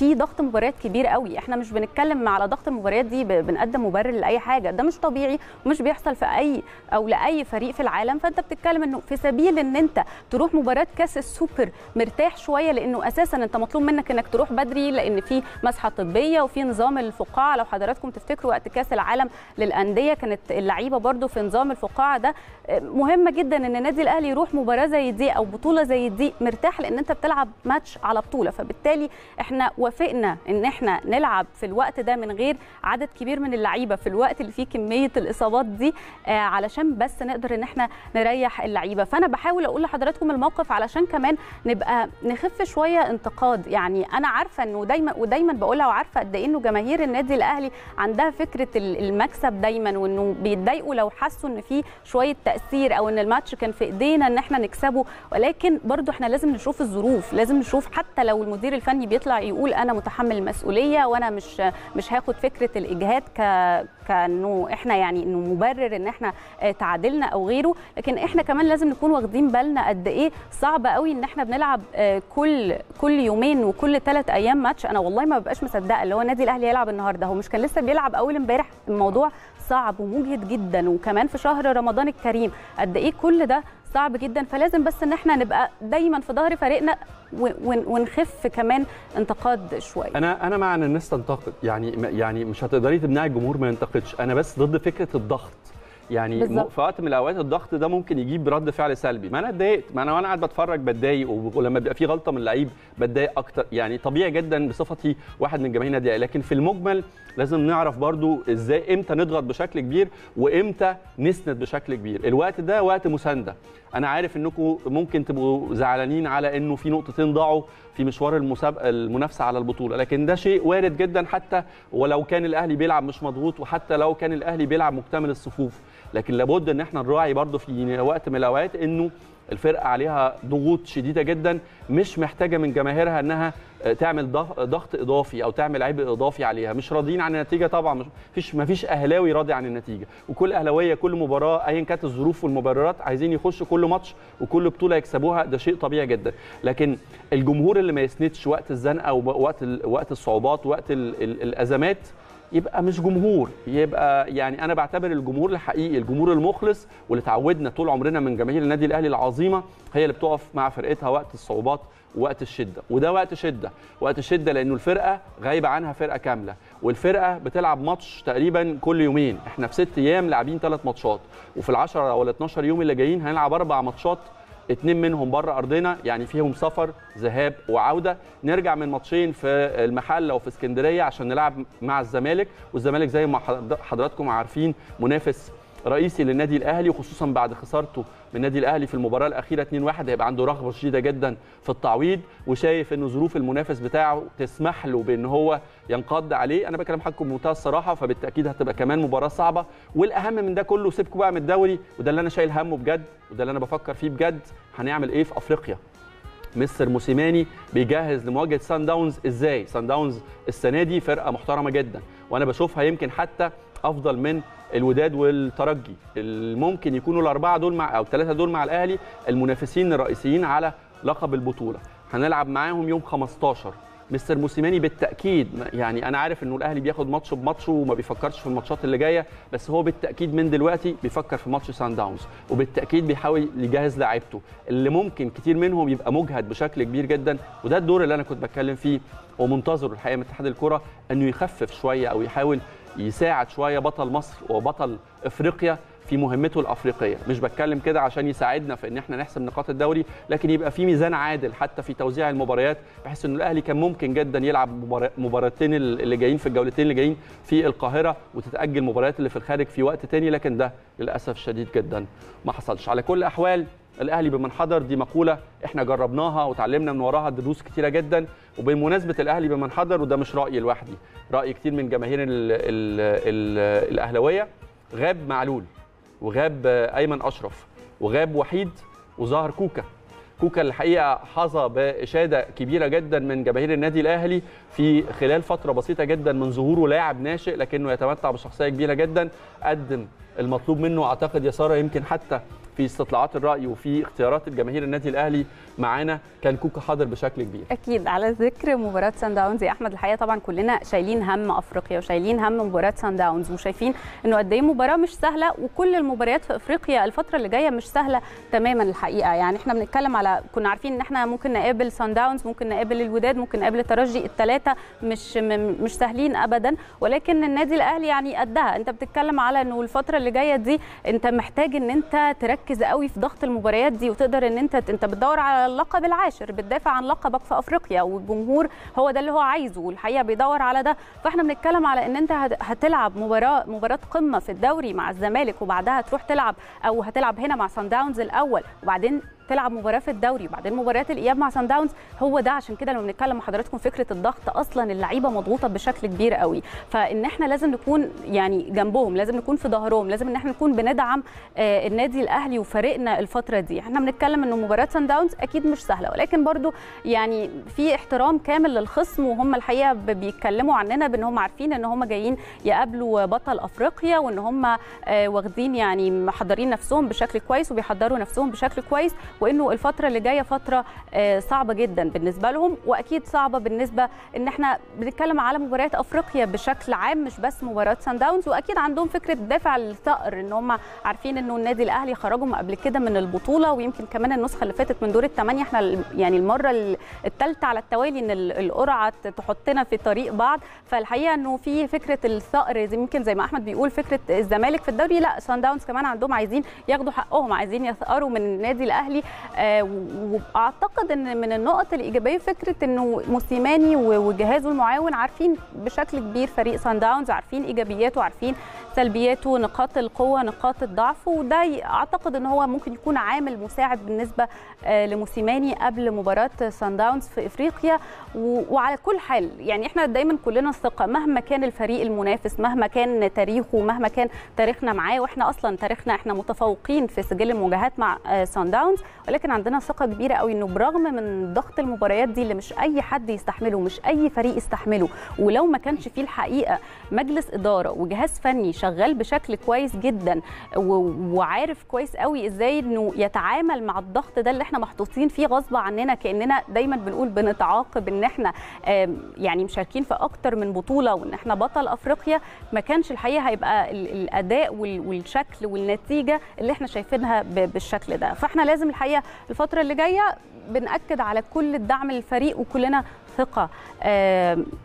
في ضغط مباريات كبير قوي. إحنا مش بنتكلم على ضغط المباريات دي بنقدم مبرر لأي حاجة. ده مش طبيعي ومش بيحصل في أي أو لأي فريق في العالم. فأنت بتتكلم إنه في سبيل إن أنت تروح مباراه كأس السوبر مرتاح شوية لأنه أساسا أنت مطلوب منك إنك تروح بدري لأن في مسحة طبية وفي نظام الفقاعة. لو حضراتكم تفتكروا وقت كأس العالم للأندية كانت اللعيبة برضو في نظام الفقاعة ده مهمه جدا إن النادي الأهلي يروح مباراة زي دي أو بطولة زي دي مرتاح لأن أنت بتلعب ماتش على بطولة. فبالتالي إحنا وافقنا إن إحنا نلعب في الوقت ده من غير عدد كبير من اللعيبة في الوقت اللي فيه كمية الإصابات دي آه علشان بس نقدر إن إحنا نريح اللعيبة. فأنا بحاول أقول لحضراتكم الموقف علشان كمان نبقى نخف شوية انتقاد. يعني أنا عارفة إنه دايما ودايما بقولها وعارفة قد إيه إنه جماهير النادي الأهلي عندها فكرة ال- المكسب دايما وإنه بيتضايقوا لو حسوا إن في شوية تأثير أو إن الماتش كان في إيدينا إن إحنا نكسبه. ولكن برضو إحنا لازم نشوف الظروف لازم نشوف حتى لو المدير الفني بيطلع يقول أنا متحمل المسؤولية وأنا مش مش هاخد فكرة الإجهاد ك كأنه إحنا يعني إنه مبرر إن إحنا آه، تعادلنا أو غيره. لكن إحنا كمان لازم نكون واخدين بالنا قد إيه صعب قوي إن إحنا بنلعب آه، كل كل يومين وكل ثلاث أيام ماتش. أنا والله ما ببقاش مصدقة اللي هو النادي الأهلي يلعب النهارده هو مش كان لسه بيلعب أول امبارح؟ الموضوع صعب ومجهد جدا. وكمان في شهر رمضان الكريم قد إيه كل ده صعب جدا. فلازم بس إن إحنا نبقى دايما في ظهر فريقنا ونخف كمان انتقاد شوية. أنا أنا مع إن الناس تنتقد. يعني يعني مش هتقدري تمنعي الجمهور ما ينتقدش. أنا بس ضد فكرة الضغط. يعني بالظبط. في وقت من الأوقات الضغط ده ممكن يجيب رد فعل سلبي. ما أنا اتضايقت. ما أنا وأنا قاعد بتفرج بتضايق ولما بيبقى في غلطة من اللعيب بتضايق أكتر. يعني طبيعي جدا بصفتي واحد من جماهير الأهلي. لكن في المجمل لازم نعرف برضو إزاي إمتى نضغط بشكل كبير وإمتى نسند بشكل كبير. الوقت ده وقت مساندة. أنا عارف انكم ممكن تبقوا زعلانين على انه في نقطتين ضاعوا في مشوار المسابقه المنافسة على البطولة. لكن ده شيء وارد جدا حتى ولو كان الأهلي بيلعب مش مضغوط وحتى لو كان الأهلي بيلعب مكتمل الصفوف. لكن لابد إن إحنا نراعي برضو في وقت من الأوقات إنه الفرقة عليها ضغوط شديدة جدا مش محتاجة من جماهيرها إنها تعمل ضغ- ضغط إضافي أو تعمل عبء إضافي عليها. مش راضيين عن النتيجة طبعا مش فيش ما فيش أهلاوي راضي عن النتيجة. وكل أهلاوية كل مباراة ايا كانت الظروف والمبررات عايزين يخشوا كل ماتش وكل بطولة يكسبوها ده شيء طبيعي جدا. لكن الجمهور اللي ما يسندش وقت الزنقة ووقت وقت الصعوبات وقت ال- ال- الأزمات يبقى مش جمهور يبقى يعني أنا بعتبر الجمهور الحقيقي الجمهور المخلص واللي اتعودنا طول عمرنا من جماهير النادي الأهلي العظيمة هي اللي بتقف مع فرقتها وقت الصعوبات ووقت الشدة. وده وقت شدة وقت الشده لأنه الفرقة غايبة عنها فرقة كاملة. والفرقة بتلعب ماتش تقريبا كل يومين. إحنا في ست أيام لاعبين ثلاث ماتشات. وفي العشرة أو ال 12 يوم اللي جايين هنلعب أربع ماتشات اتنين منهم بره أرضنا يعني فيهم سفر ذهاب وعودة. نرجع من ماتشين في المحله وفي اسكندرية عشان نلعب مع الزمالك. والزمالك زي ما حض- حضراتكم عارفين منافس رئيسي للنادي الأهلي وخصوصا بعد خسارته من النادي الأهلي في المباراة الأخيرة 2-1 هيبقى عنده رغبة شديدة جدا في التعويض وشايف إن ظروف المنافس بتاعه تسمح له بإن هو ينقض عليه. أنا بكلم حضراتكم بمنتهى الصراحة فبالتأكيد هتبقى كمان مباراة صعبة. والأهم من ده كله سيبكم بقى من الدوري وده اللي أنا شايل همه بجد وده اللي أنا بفكر فيه بجد هنعمل إيه في أفريقيا؟ مستر موسيماني بيجهز لمواجهة سان داونز إزاي؟ سان داونز السنة دي فرقة محترمة جدا وأنا بشوفها يمكن حتى أفضل من الوداد والترجي. ممكن يكونوا الأربعة دول مع أو الثلاثة دول مع الأهلي المنافسين الرئيسيين على لقب البطولة. هنلعب معاهم يوم 15 مستر موسيماني بالتأكيد يعني أنا عارف إنه الأهلي بياخد ماتش بماتشه وما بيفكرش في الماتشات اللي جاية بس هو بالتأكيد من دلوقتي بيفكر في ماتش سان داونز وبالتأكيد بيحاول يجهز لاعيبته اللي ممكن كتير منهم يبقى مجهد بشكل كبير جدا وده الدور اللي أنا كنت بتكلم فيه ومنتظره الحقيقة من اتحاد الكرة إنه يخفف شوية أو يحاول يساعد شوية بطل مصر وبطل إفريقيا في مهمته الأفريقية. مش بتكلم كده عشان يساعدنا في إن إحنا نحسم نقاط الدوري لكن يبقى في ميزان عادل حتى في توزيع المباريات بحيث ان الأهلي كان ممكن جدا يلعب مباراتين اللي جايين في الجولتين اللي جايين في القاهرة وتتأجل المباريات اللي في الخارج في وقت تاني لكن ده للأسف شديد جدا ما حصلش. على كل الأحوال الأهلي بمنحدر دي مقولة إحنا جربناها وتعلمنا من وراها دروس كتيرة جدا وبمناسبة الأهلي بمنحدر وده مش رايي لوحدي رأي كتير من جماهير الأهلاوية غاب معلول وغاب أيمن أشرف وغاب وحيد وظهر كوكا. كوكا الحقيقة حظى بإشادة كبيرة جدا من جماهير النادي الأهلي في خلال فترة بسيطة جدا من ظهوره لاعب ناشئ لكنه يتمتع بشخصية كبيرة جدا قدم المطلوب منه أعتقد يا سارة يمكن حتى في استطلاعات الرأي وفي اختيارات الجماهير النادي الأهلي معانا. كان كوكا حاضر بشكل كبير. أكيد. على ذكر مباراة سان داونز يا أحمد الحقيقة طبعا كلنا شايلين هم أفريقيا وشايلين هم مباراة سان داونز وشايفين إنه قد إيه مباراة مش سهلة وكل المباريات في إفريقيا الفترة اللي جاية مش سهلة تماما الحقيقة. يعني إحنا بنتكلم على كنا عارفين إن إحنا ممكن نقابل سان داونز ممكن نقابل الوداد ممكن نقابل الترجي الثلاثه مش مش سهلين ابدا. ولكن النادي الأهلي يعني قدها. أنت بتتكلم على إنه الفترة اللي جاية دي أنت محتاج إن أنت تركز قوي في ضغط المباريات دي وتقدر إن أنت أنت بتدور على اللقب العاشر بتدافع عن لقبك في أفريقيا والجمهور هو ده اللي هو عايزه والحقيقة بيدور على ده. فإحنا بنتكلم على إن أنت هتلعب مباراة مباراة قمة في الدوري مع الزمالك وبعدها تروح تلعب أو هتلعب هنا مع سان داونز الأول وبعدين تلعب مباراه في الدوري وبعدين مباريات الإياب مع سان داونز هو ده. عشان كده لما بنتكلم مع حضراتكم فكرة الضغط أصلا اللعيبة مضغوطة بشكل كبير قوي. فإن إحنا لازم نكون يعني جنبهم لازم نكون في ظهرهم لازم إن إحنا نكون بندعم آه النادي الأهلي وفريقنا الفترة دي. إحنا بنتكلم إنه مباراه سان داونز أكيد مش سهلة ولكن برضو يعني في احترام كامل للخصم وهم الحقيقة بيتكلموا عننا بإن هم عارفين إن هم جايين يقابلوا بطل أفريقيا وإن هم آه واخدين يعني محضرين نفسهم بشكل كويس وبيحضروا نفسهم بشكل كويس. وإنه الفترة اللي جاية فترة صعبة جدا بالنسبة لهم وأكيد صعبة بالنسبة إن إحنا بنتكلم على مباريات أفريقيا بشكل عام مش بس مباراه سان داونز. وأكيد عندهم فكرة دافع الثأر إن هم عارفين إنه النادي الأهلي خرجهم قبل كده من البطولة ويمكن كمان النسخة اللي فاتت من دور الثمانيه إحنا يعني المرة الثالثه على التوالي إن القرعة تحطنا في طريق بعض. فالحقيقة إنه في فكرة الثأر يمكن زي ما أحمد بيقول فكرة الزمالك في الدوري. لا سان داونز كمان عندهم عايزين ياخدوا حقهم عايزين يثأروا من النادي الأهلي. آه وأعتقد إن من النقط الإيجابية فكرة إنه موسيماني وجهازه المعاون عارفين بشكل كبير فريق سان داونز عارفين إيجابياته عارفين سلبياته نقاط القوة نقاط الضعف وده أعتقد إن هو ممكن يكون عامل مساعد بالنسبة آه لموسيماني قبل مباراة سان داونز في إفريقيا. وعلى كل حال يعني إحنا دايما كلنا الثقة مهما كان الفريق المنافس مهما كان تاريخه مهما كان تاريخنا معاه وإحنا أصلا تاريخنا إحنا متفوقين في سجل المواجهات مع آه سان داونز. ولكن عندنا ثقة كبيرة قوي إنه برغم من ضغط المباريات دي اللي مش أي حد يستحمله مش أي فريق يستحمله ولو ما كانش فيه الحقيقة مجلس إدارة وجهاز فني بشكل كويس جدا وعارف كويس قوي إزاي انه يتعامل مع الضغط ده اللي إحنا محطوطين فيه غصب عننا كأننا دايما بنقول بنتعاقب ان إحنا يعني مشاركين في أكتر من بطولة وإن إحنا بطل أفريقيا ما كانش الحقيقة هيبقى الأداء والشكل والنتيجة اللي إحنا شايفينها بالشكل ده. فاحنا لازم الحقيقة الفترة اللي جاية بنأكد على كل الدعم للفريق وكلنا ثقة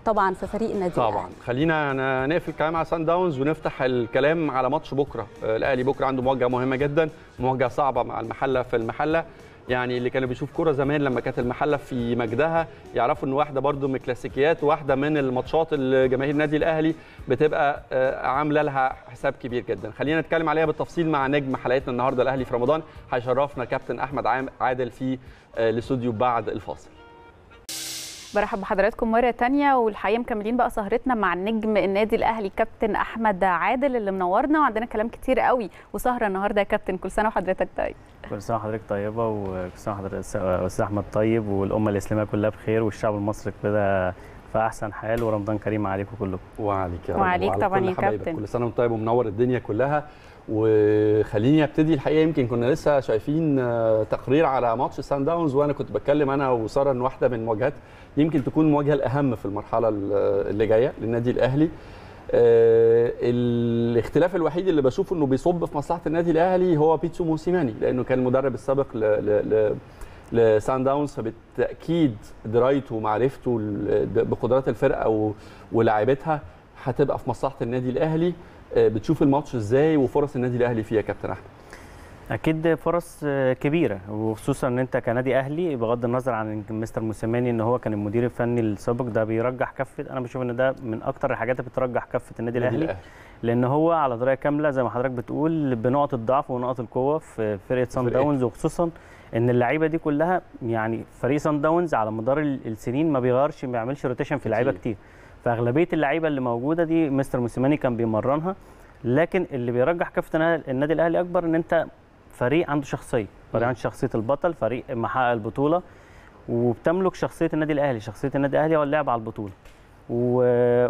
طبعا في فريق النادي طبعا. خلينا نقفل الكلام على سان داونز ونفتح الكلام على ماتش بكرة. الأهلي بكرة عنده مواجهة مهمة جدا مواجهة صعبة مع المحلة في المحلة. يعني اللي كانوا بيشوف كورة زمان لما كانت المحلة في مجدها يعرفوا إن واحدة برده من الكلاسيكيات واحدة من الماتشات اللي جماهير النادي الأهلي بتبقى آه، عاملة لها حساب كبير جدا. خلينا نتكلم عليها بالتفصيل مع نجم حلقتنا النهارده الأهلي في رمضان هيشرفنا كابتن أحمد عادل في آه، الاستوديو بعد الفاصل. برحب بحضراتكم مرة تانية والحقيقة مكملين بقى سهرتنا مع نجم النادي الأهلي كابتن أحمد عادل اللي منورنا وعندنا كلام كتير قوي وسهرة النهاردة يا كابتن كل سنة وحضرتك طيب كل سنة وحضرتك طيبة وكل سنة وحضرتك أستاذ أحمد طيب والأمة الإسلامية كلها بخير والشعب المصري كده في أحسن حال ورمضان كريم عليكم كلكم وعليك يا رب وعليك طبعاً يا. كابتن. كل سنة وأنت طيب ومنور الدنيا كلها وخليني ابتدي الحقيقة يمكن كنا لسه شايفين آه، تقرير على ماتش سان داونز وأنا كنت بتكلم أنا وسارة إن واحدة من المواجهات يمكن تكون المواجهه الأهم في المرحلة ال- اللي جاية للنادي الأهلي آه، الاختلاف الوحيد اللي بشوفه إنه بيصب في مصلحة النادي الأهلي هو بيتسو موسيماني لأنه كان المدرب السابق ل... لسان داونز فبالتأكيد درايته ومعرفته بقدرات الفرقة. ولاعيبتها هتبقى في مصلحة النادي الأهلي بتشوف الماتش إزاي وفرص النادي الأهلي فيها يا كابتن أحمد أكيد فرص آه، كبيرة وخصوصا إن أنت كنادي أهلي بغض النظر عن مستر موسيماني إن هو كان المدير الفني السابق ده بيرجح كفة أنا بشوف إن ده من أكتر الحاجات اللي بترجح كفة النادي الأهلي لأن هو على دراية كاملة زي ما حضرتك بتقول بنقط الضعف ونقط القوة في فرقة سان. داونز وخصوصا إن اللعيبة دي كلها يعني فريق سان داونز على مدار ال- السنين ما بيغيرش ما بيعملش rotation في لعيبة كتير. فأغلبية اللعيبة اللي موجودة دي مستر موسيماني كان بيمرنها لكن اللي بيرجح النا- النادي الأهلي أكبر إن أنت فريق عنده شخصية فريق. عنده شخصية البطل فريق محقق البطولة وبتملك شخصية النادي الأهلي شخصية النادي الأهلي هو اللعب على البطولة و...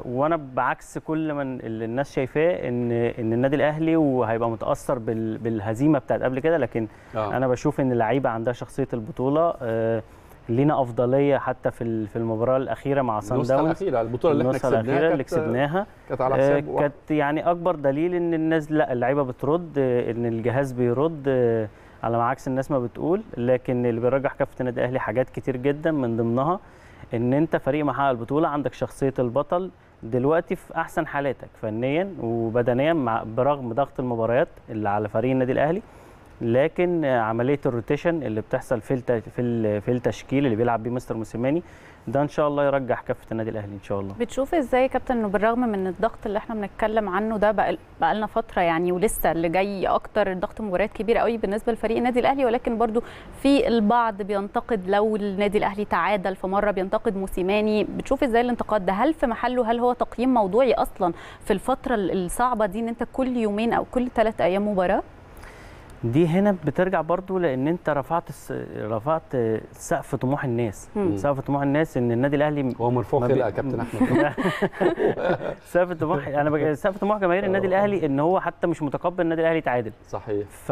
وأنا بعكس كل من اللي الناس شايفاه إن إن النادي الأهلي وهيبقى متأثر بال... بالهزيمة بتاعت قبل كده لكن آه. أنا بشوف إن اللعيبة عندها شخصية البطولة آه، لينا أفضلية حتى في في المباراة الأخيرة مع سان النسخة الأخيرة البطولة اللي إحنا النسخة الأخيرة اللي كسبناها. كسبناها كانت على آه، حساب واحد. كانت يعني أكبر دليل إن الناس لا اللعيبة بترد آه، إن الجهاز بيرد آه، على عكس الناس ما بتقول. لكن اللي بيرجح كافه النادي الأهلي حاجات كتير جدا من ضمنها إن أنت فريق محقق البطولة عندك شخصية البطل دلوقتي في أحسن حالاتك فنيا وبدنيا مع برغم ضغط المباريات اللي على فريق النادي الأهلي. لكن عملية الروتيشن اللي بتحصل في في في التشكيل اللي بيلعب بيه مستر موسيماني ده إن شاء الله يرجح كافه النادي الأهلي إن شاء الله. بتشوف إزاي يا كابتن إنه بالرغم من الضغط اللي إحنا بنتكلم عنه ده بقى لنا فترة يعني ولسه اللي جاي أكتر ضغط مباريات كبير قوي بالنسبة لفريق النادي الأهلي ولكن برضو في البعض بينتقد لو النادي الأهلي تعادل في مرة بينتقد موسيماني. بتشوف إزاي الانتقاد ده؟ هل في محله؟ هل هو تقييم موضوعي أصلا في الفترة الصعبة دي إن أنت كل يومين أو كل ثلاث أيام مباراة؟ دي هنا بترجع برضو لأن انت رفعت. رفعت سقف طموح الناس. سقف طموح الناس ان النادي الأهلي هو مرفوع خلقه يا كابتن أحمد سقف طموح أنا بج... سقف طموح جماهير النادي الأهلي إن هو حتى مش متقبل النادي الأهلي يتعادل صحيح ف...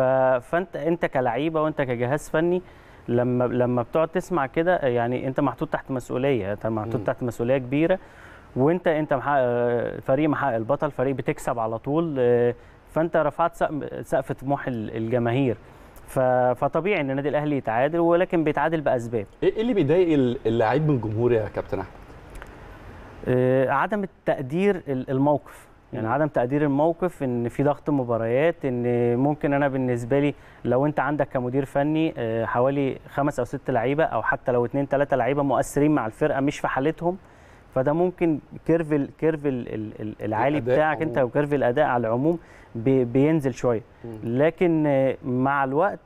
فأنت أنت كلعيبة وأنت كجهاز فني لما لما بتقعد تسمع كده يعني أنت محطوط تحت مسؤولية أنت محطوط. تحت مسؤولية كبيرة وأنت أنت محقق فريق محقق البطل فريق بتكسب على طول آه، فانت رفعت سقف- طموح ال- الجماهير. فطبيعي إن النادي الأهلي يتعادل ولكن بيتعادل بأسباب. إيه إيه اللي بيضايق ال- اللعيب من الجمهور يا كابتن أحمد؟ آه، عدم التقدير ال- الموقف. يعني. عدم تقدير الموقف إن في ضغط مباريات إن ممكن أنا بالنسبة لي لو أنت عندك كمدير فني آه، حوالي خمس أو ست لعيبة أو حتى لو اتنين تلاتة لعيبة مؤثرين مع الفرقة مش في حالتهم فده ممكن curve ال curve ال ال ال العالي بتاعك انت. و curve الأداء على العموم بي- بينزل شوية. لكن مع الوقت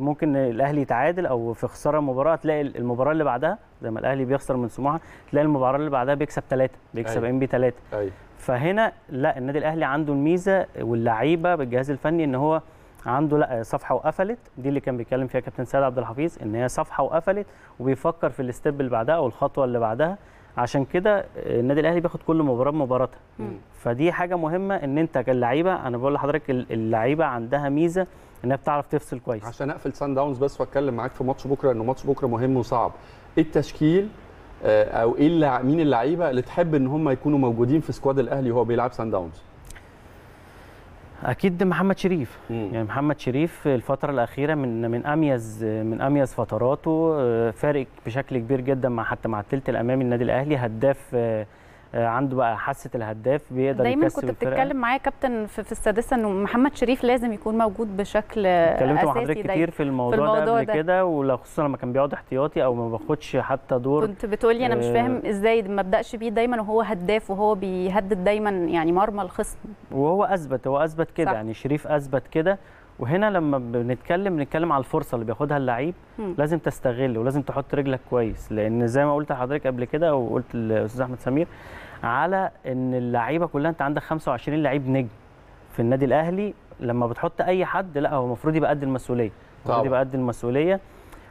ممكن الأهلي يتعادل أو في خسارة مباراه تلاقي المباراة اللي بعدها زي ما الأهلي بيخسر من سموحة تلاقي المباراة اللي بعدها بيكسب ثلاثة بيكسب أيوة. إنبي ثلاثة أيوه. فهنا لا النادي الأهلي عنده الميزة واللعيبة بالجهاز الفني إن هو عنده لا صفحة وقفلت. دي اللي كان بيتكلم فيها كابتن سيد عبد الحفيظ إن هي صفحة وقفلت وبيفكر في ال step اللي بعدها أو الخطوة اللي بعدها. عشان كده النادي الأهلي بياخد كل مباراه بمباراتها. فدي حاجة مهمة إن أنت كاللعيبه أنا بقول لحضرتك اللعيبة عندها ميزة انها بتعرف تفصل كويس عشان أقفل سان داونز بس وأتكلم معاك في ماتش بكرة إنه ماتش بكرة مهم وصعب إيه التشكيل آه، أو إيه. مين اللعيبة اللي تحب إن هم يكونوا موجودين في squad الأهلي وهو بيلعب سان داونز أكيد محمد شريف مم. يعني محمد شريف الفترة الأخيرة من من أميز من أميز فتراته آه، فارق بشكل كبير جدا مع حتى مع الثلث الأمامي النادي الأهلي هداف آه، عنده بقى حاسة الهداف بيقدر دايما يكسب كنت. بتتكلم معايا كابتن في, في السادسة إنه محمد شريف لازم يكون موجود بشكل اتكلمت مع حضرتك. كتير في الموضوع, ده الموضوع قبل ده. كده ولو خصوصا لما كان بيقعد احتياطي أو ما باخدش حتى دور كنت بتقولي أنا مش آه. فاهم إزاي ما أبدأش بيه دايما وهو هداف وهو بيهدد دايما يعني مرمى الخصم وهو أثبت هو أثبت كده. يعني شريف أثبت كده وهنا لما بنتكلم بنتكلم على الفرصة اللي بياخدها اللعيب. لازم تستغل ولازم تحط رجلك كويس لأن زي ما قلت لحضرتك قبل كده وقلت للاستاذ أحمد سمير على إن اللعيبة كلها أنت عندك 25 لعيب نجم في النادي الأهلي لما بتحط أي حد لا هو المفروض يبقى قد المسؤولية. المفروض يبقى قد المسؤولية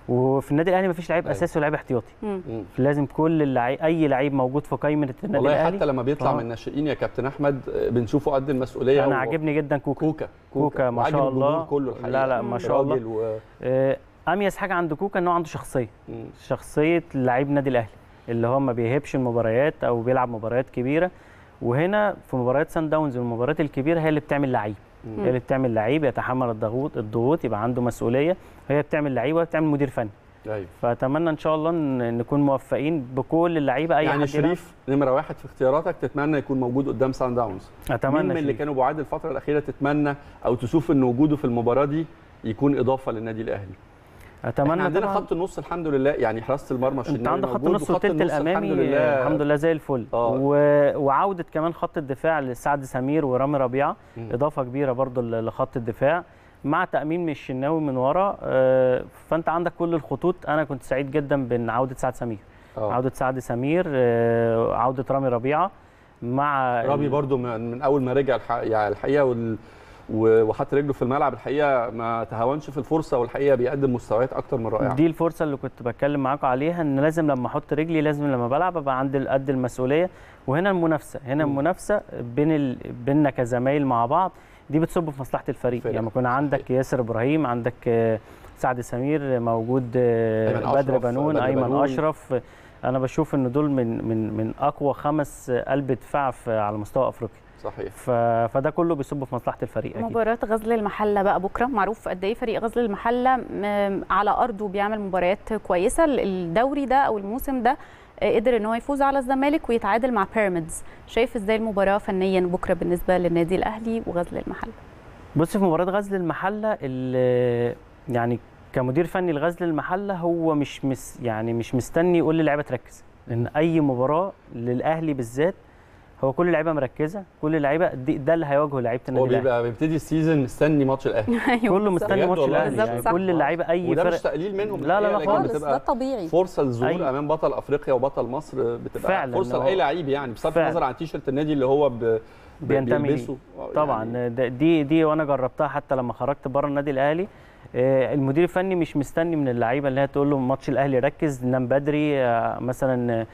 وفي النادي الأهلي مفيش لعيب أيوة. أساسي ولاعيب احتياطي مم. لازم كل اللعيب أي لعيب موجود في قائمه النادي والله الاهلي حتى لما بيطلع آه. من الناشئين يا كابتن أحمد بنشوفه قد المسؤولية أنا و- عاجبني جدا كوكا كوكا كوكا ما وعاجب شاء الله. كله الحقيقة لا لا ما شاء الله. و... آه، أميز حاجة عند كوكا إن هو عنده شخصية مم. شخصية لعيب نادي الأهلي اللي هو ما بيهبش المباريات أو بيلعب مباريات كبيرة. وهنا في مباريات سان داونز والمباريات الكبيرة هي اللي بتعمل لعيب. هي اللي بتعمل لعيب يتحمل الضغوط الضغوط يبقى عنده مسؤولية. هي بتعمل لعيب وهي بتعمل مدير فني. أيوه. فأتمنى إن شاء الله نكون موفقين بكل اللعيبة أي يعني حد. شريف نمرة واحد في اختياراتك تتمنى يكون موجود قدام سان داونز. مين اتمنى من اللي. كانوا بعاد الفترة الأخيرة تتمنى أو تشوف إن وجوده في المباراة دي يكون إضافة للنادي الأهلي؟ أتمنى عندنا. خط النص الحمد لله يعني حراسة المرمى أنت الشناوي عندك خط النص النص الأمامي الحمد لله الحمد لله زي الفل آه. و... وعودة كمان خط الدفاع لسعد سمير ورامي ربيعة. إضافة كبيرة برضو لخط الدفاع مع تأمين من الشناوي من ورا آه، فأنت عندك كل الخطوط أنا كنت سعيد جدا بان عودة سعد سمير آه. عودة سعد سمير آه، عودة رامي ربيعة مع رامي برضو من, أول ما رجع الح... يعني الحقيقة وال... وحط رجله في الملعب. الحقيقة ما تهاونش في الفرصة والحقيقة بيقدم مستويات أكتر من رائعة. دي الفرصة اللي كنت بتكلم معاكم عليها إن لازم لما أحط رجلي لازم لما بلعب أبقى عندي قد المسؤولية. وهنا المنافسة هنا مم. المنافسة بين ال... بيننا كزمايل مع بعض. دي بتصب في مصلحة الفريق. فرق. يعني يكون عندك ياسر إبراهيم عندك آه، سعد سمير موجود آه، بدر بنون أيمن. أشرف. أنا بشوف إن دول من من من أقوى خمس قلب دفاع على مستوى أفريقيا. صحيح. ف... فده كله بيصب في مصلحة الفريق أكيد. مباراة غزل المحلة بقى بكرة معروف قد إيه فريق غزل المحلة م- على أرضه بيعمل مباريات كويسة. الدوري ده أو الموسم ده قدر إن هو يفوز على الزمالك ويتعادل مع بيراميدز. شايف إزاي المباراة فنيا بكرة بالنسبة للنادي الأهلي وغزل المحلة؟ بص في مباراة غزل المحلة ال- يعني كمدير فني لغزل المحلة هو مش مس يعني مش مستني يقول للعيبة تركز. لأن أي مباراة للأهلي بالذات هو كل اللعيبة مركزة كل اللعيبة دي- ده اللي هيواجهه لعيبة هو النادي الأهلي. بيبقى بيبتدي ال season مستني ماتش الأهلي. أيوة كله. مستني ماتش بالظبط، يعني. كل اللعيبة أي وده مش فرق تقليل منهم لا، لا، لا خالص. ده طبيعي. فرصة للظهور أي- أمام بطل أفريقيا وبطل مصر بتبقى فعلاً، فرصة هو- لأي لعيب يعني بصرف. النظر عن تيشرت النادي اللي هو ب... بينتمي بيلبسه. طبعا. يعني دي دي وأنا جربتها حتى لما خرجت بره النادي الأهلي. آه، المدير الفني مش مستني من اللعيبة اللي هي تقول له ماتش الأهلي ركز نام بدري آه، مثلا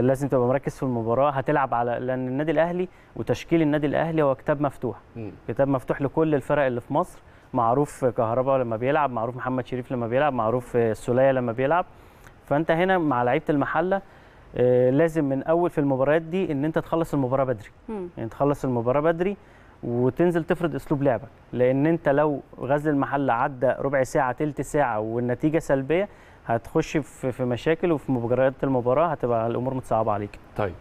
لازم تبقى مركز في المباراة. هتلعب على لأن النادي الأهلي وتشكيل النادي الأهلي هو كتاب مفتوح. مم. كتاب مفتوح لكل الفرق اللي في مصر. معروف كهربا لما بيلعب معروف محمد شريف لما بيلعب معروف السوليه لما بيلعب. فأنت هنا مع لعيبة المحلة آه، لازم من أول في المباريات دي إن أنت تخلص المباراة بدري. مم. يعني تخلص المباراة بدري وتنزل تفرض أسلوب لعبك. لأن أنت لو غزل المحلة عدى ربع ساعة تلت ساعة والنتيجة سلبية هتخش في في مشاكل وفي مباريات المباراة هتبقى الأمور متصعبة عليك. طيب.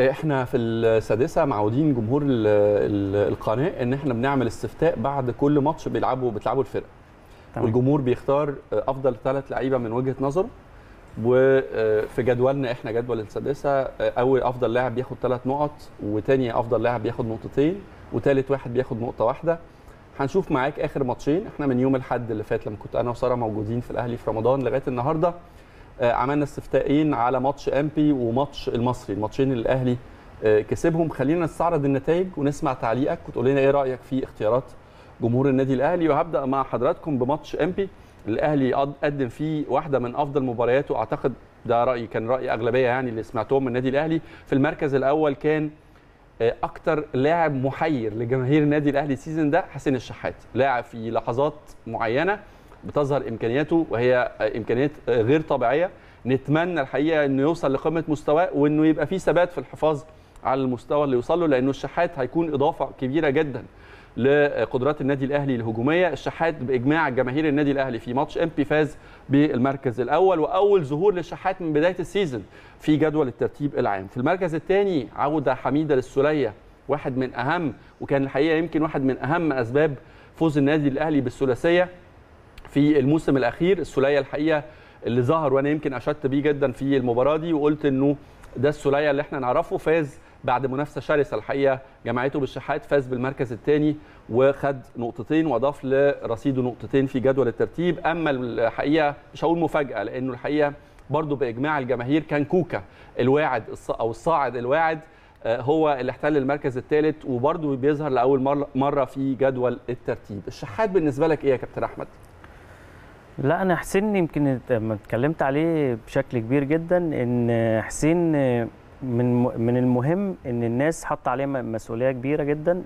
إحنا في السادسة معودين جمهور ال ال القناة إن إحنا بنعمل استفتاء بعد كل ماتش بيلعبوا بتلعبوا الفرقة. تمام. والجمهور بيختار أفضل ثلاث لعيبة من وجهة نظره. وفي جدولنا إحنا جدول السادسة أول أفضل لاعب بياخد ثلاث نقط وتاني أفضل لاعب بياخد نقطتين وثالث واحد بياخد نقطة واحدة. هنشوف معاك آخر ماتشين. إحنا من يوم الأحد اللي فات لما كنت أنا وسارة موجودين في الأهلي في رمضان لغاية النهارده آه، عملنا استفتائين على ماتش إمبي وماتش المصري الماتشين اللي الأهلي آه، كسبهم. خلينا نستعرض النتائج ونسمع تعليقك وتقول لنا إيه رأيك في اختيارات جمهور النادي الأهلي. وهبدأ مع حضراتكم بماتش إمبي. الأهلي قد- قدم فيه واحدة من أفضل مبارياته. أعتقد ده رايي كان رأي أغلبية يعني اللي سمعتهم من النادي الأهلي. في المركز الأول كان أكتر لاعب محير لجماهير النادي الأهلي ال season ده حسين الشحات. لاعب في لحظات معينة بتظهر إمكانياته وهي آه، إمكانيات آه، غير طبيعية. نتمنى الحقيقة إنه يوصل لقمة مستواه وإنه يبقى فيه ثبات في الحفاظ على المستوى اللي يوصل له لأنه الشحات هيكون إضافة كبيرة جدا لقدرات النادي الأهلي الهجومية. الشحات بإجماع جماهير النادي الأهلي في ماتش ام بي فاز بالمركز الأول وأول ظهور للشحات من بداية ال season في جدول الترتيب العام. في المركز الثاني عودة حميدة للسولية واحد من أهم وكان الحقيقة يمكن واحد من أهم أسباب فوز النادي الأهلي بالثلاثية في الموسم الأخير. السولية الحقيقة اللي ظهر وأنا يمكن أشدت بيه جدا في المباراة دي وقلت إنه ده السولية اللي إحنا نعرفه فاز بعد منافسة شرسة الحقيقة جمعته بالشحات فاز بالمركز الثاني وخد نقطتين وأضاف لرصيده نقطتين في جدول الترتيب. أما الحقيقة مش هقول مفاجأة لأنه الحقيقة برضه بإجماع الجماهير كان كوكا الواعد أو الصاعد الواعد هو اللي احتل المركز الثالث وبرضه بيظهر لأول مرة في جدول الترتيب. الشحات بالنسبة لك إيه يا كابتن أحمد؟ لا أنا حسين يمكن اتكلمت عليه بشكل كبير جدا إن حسين من من المهم إن الناس حط عليه مسؤولية كبيرة جدا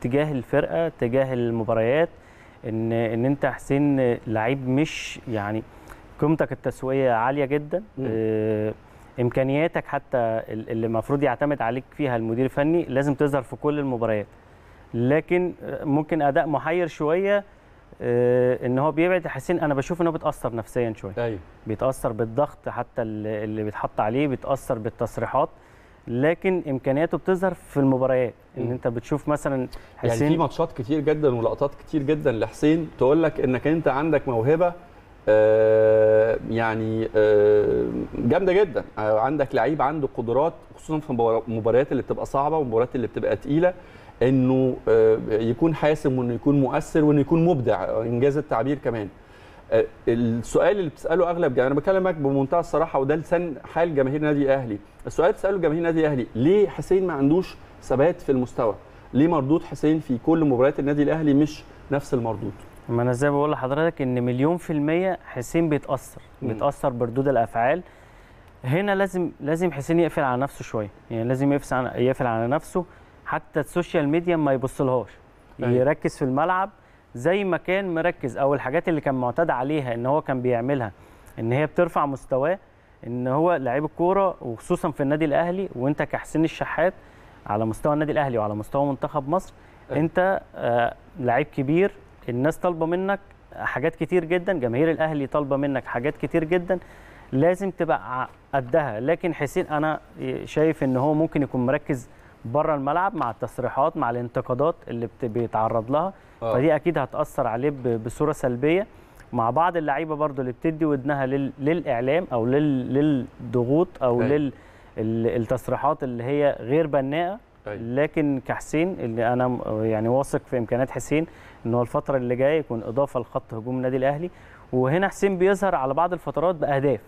تجاه الفرقة تجاه المباريات إن إن أنت حسين لعيب مش يعني قيمتك التسويقية عالية جدا إمكانياتك حتى اللي المفروض يعتمد عليك فيها المدير الفني لازم تظهر في كل المباريات. لكن ممكن أداء محير شوية إن هو بيبعد حسين أنا بشوف إن هو بيتأثر نفسيا شوية. أيوه. بيتأثر بالضغط حتى اللي بيتحط عليه بيتأثر بالتصريحات. لكن إمكانياته بتظهر في المباريات. إن أنت بتشوف مثلا حسين يعني في ماتشات كتير جدا ولقطات كتير جدا لحسين تقول لك إنك أنت عندك موهبة آه يعني آه جامدة جدا. آه عندك لعيب عنده قدرات خصوصا في المباريات اللي بتبقى صعبة والمباريات اللي بتبقى تقيلة. إنه يكون حاسم وإنه يكون مؤثر وإنه يكون مبدع إنجاز التعبير كمان. السؤال اللي بتسأله أغلب يعني أنا بكلمك بمنتهى الصراحة وده لسان حال جماهير النادي الاهلي السؤال اللي بتسأله جماهير النادي الاهلي ليه حسين ما عندوش ثبات في المستوى؟ ليه مردود حسين في كل مباريات النادي الأهلي مش نفس المردود؟ ما أنا زي ما بقول لحضرتك إن مليون في المية حسين بيتأثر بيتأثر بردود الأفعال. هنا لازم لازم حسين يقفل على نفسه شوية يعني لازم يقفل على نفسه. حتى ال social media ما يبصلهاش. يركز في الملعب زي ما كان مركز أو الحاجات اللي كان معتاد عليها إن هو كان بيعملها إن هي بترفع مستواه إن هو لعيب الكورة وخصوصا في النادي الأهلي وأنت كحسين الشحات على مستوى النادي الأهلي وعلى مستوى منتخب مصر أي. أنت آه لعيب كبير الناس طالبة منك حاجات كتير جدا جماهير الأهلي طالبة منك حاجات كتير جدا لازم تبقى قدها. لكن حسين أنا شايف إن هو ممكن يكون مركز بره الملعب مع التصريحات مع الانتقادات اللي بيتعرض لها أوه. فدي أكيد هتأثر عليه بصورة سلبية مع بعض اللعيبة برضو اللي بتدي ودنها لل... للإعلام أو لل... للضغوط أو أي. للتصريحات اللي هي غير بناءة أي. لكن كحسين اللي أنا يعني واثق في إمكانيات حسين إن هو الفترة اللي جاية يكون إضافة لخط هجوم النادي الأهلي وهنا حسين بيظهر على بعض الفترات بأهداف.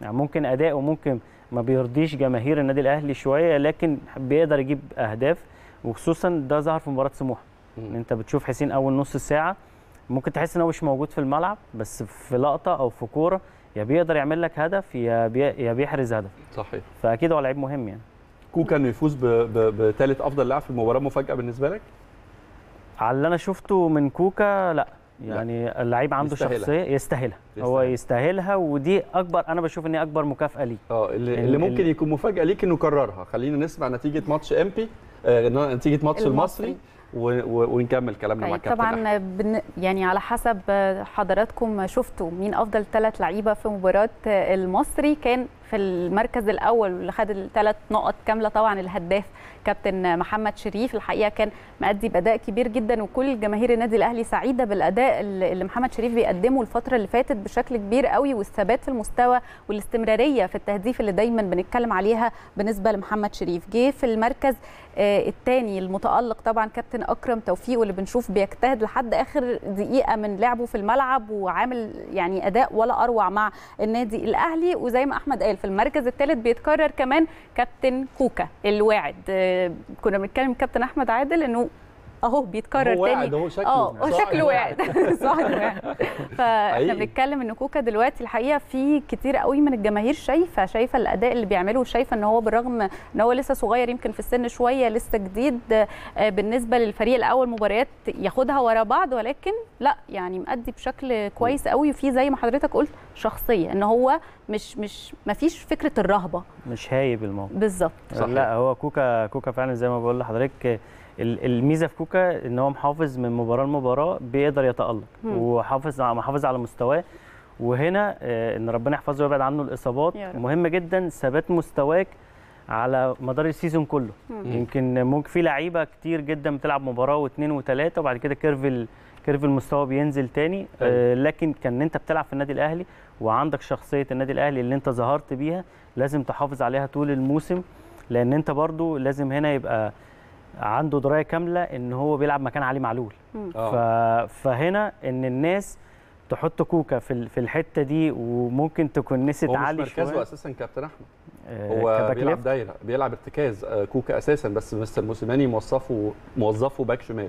يعني ممكن أداء وممكن ما بيرضيش جماهير النادي الأهلي شوية لكن بيقدر يجيب أهداف. وخصوصا ده ظهر في مباراة سموحة. إن أنت بتشوف حسين أول نص ساعة ممكن تحس إن هو مش موجود في الملعب بس في لقطة أو في كورة يا بيقدر يعمل لك هدف يا. يا بيحرز هدف. صحيح. فأكيد هو لعيب مهم يعني. كوكا انه يفوز بثالث أفضل لاعب في المباراة مفاجأة بالنسبة لك؟ على اللي أنا شفته من كوكا لأ. يعني اللعيب عنده يستاهلها. شخصية يستاهلها هو يستاهلها ودي أكبر أنا بشوف إن هي أكبر مكافأة ليه آه اللي, ال- اللي ال- ممكن يكون مفاجأة ليك إنه كررها خلينا نسمع نتيجة ماتش إمبي آه نتيجة ماتش المصري, المصري. ونكمل كلامنا مع طيب الكابتن. طبعا بن يعني على حسب حضراتكم شفتوا مين أفضل ثلاث لعيبة في مباراة المصري كان في المركز الأول اللي خد الثلاث نقط كاملة طبعا الهداف كابتن محمد شريف. الحقيقة كان مأدي بأداء كبير جدا وكل جماهير النادي الأهلي سعيدة بالأداء اللي محمد شريف بيقدمه الفترة اللي فاتت بشكل كبير قوي والثبات في المستوى والاستمرارية في التهديف اللي دايما بنتكلم عليها بالنسبة لمحمد شريف. جه في المركز الثاني المتألق طبعا كابتن أكرم توفيق واللي بنشوف بيجتهد لحد آخر دقيقة من لعبه في الملعب وعامل يعني أداء ولا أروع مع النادي الأهلي. وزي ما أحمد قال في المركز الثالث بيتكرر كمان كابتن كوكا الواعد. آه، كنا بنتكلم كابتن أحمد عادل إنه اهو بيتكرر هو تاني. اهو شكله. آه هو شكله واعد. واعد. فاحنا. بنتكلم ان كوكا دلوقتي الحقيقة في كتير قوي من الجماهير شايفة شايفة الأداء اللي بيعمله وشايفه ان هو بالرغم ان هو لسه صغير يمكن في السن شوية لسه جديد آه، بالنسبة للفريق الأول مباريات ياخدها ورا بعض ولكن لا يعني مأدي بشكل كويس قوي. وفي زي ما حضرتك قلت شخصية ان هو مش مش ما فيش فكرة الرهبة. مش هايب الموقف. بالظبط. لا هو كوكا كوكا فعلا زي ما بقول لحضرتك الميزة في كوكا إن هو محافظ من مباراة لمباراة بيقدر يتألق. وحافظ محافظ على مستواه وهنا آه، إن ربنا يحفظه ويبعد عنه الإصابات. مهم جدا ثبات مستواك على مدار ال season كله مم. يمكن ممكن في لعيبة كتير جدا بتلعب مباراة واثنين وثلاثه وبعد كده curve curve المستوى بينزل تاني آه لكن كان أنت بتلعب في النادي الأهلي وعندك شخصية النادي الأهلي اللي أنت ظهرت بيها لازم تحافظ عليها طول الموسم لأن أنت برضو لازم هنا يبقى عنده دراية كاملة إن هو بيلعب مكان علي معلول. مم. ف... فهنا إن الناس تحط كوكا في ال- في الحتة دي وممكن تكون نسيت هو مش علي مركزه شوية. أساسا كابتن أحمد. آه، هو بيلعب. دايرة بيلعب ارتكاز آه، كوكا أساسا بس مستر موسيماني موظفه موظفه back شمال.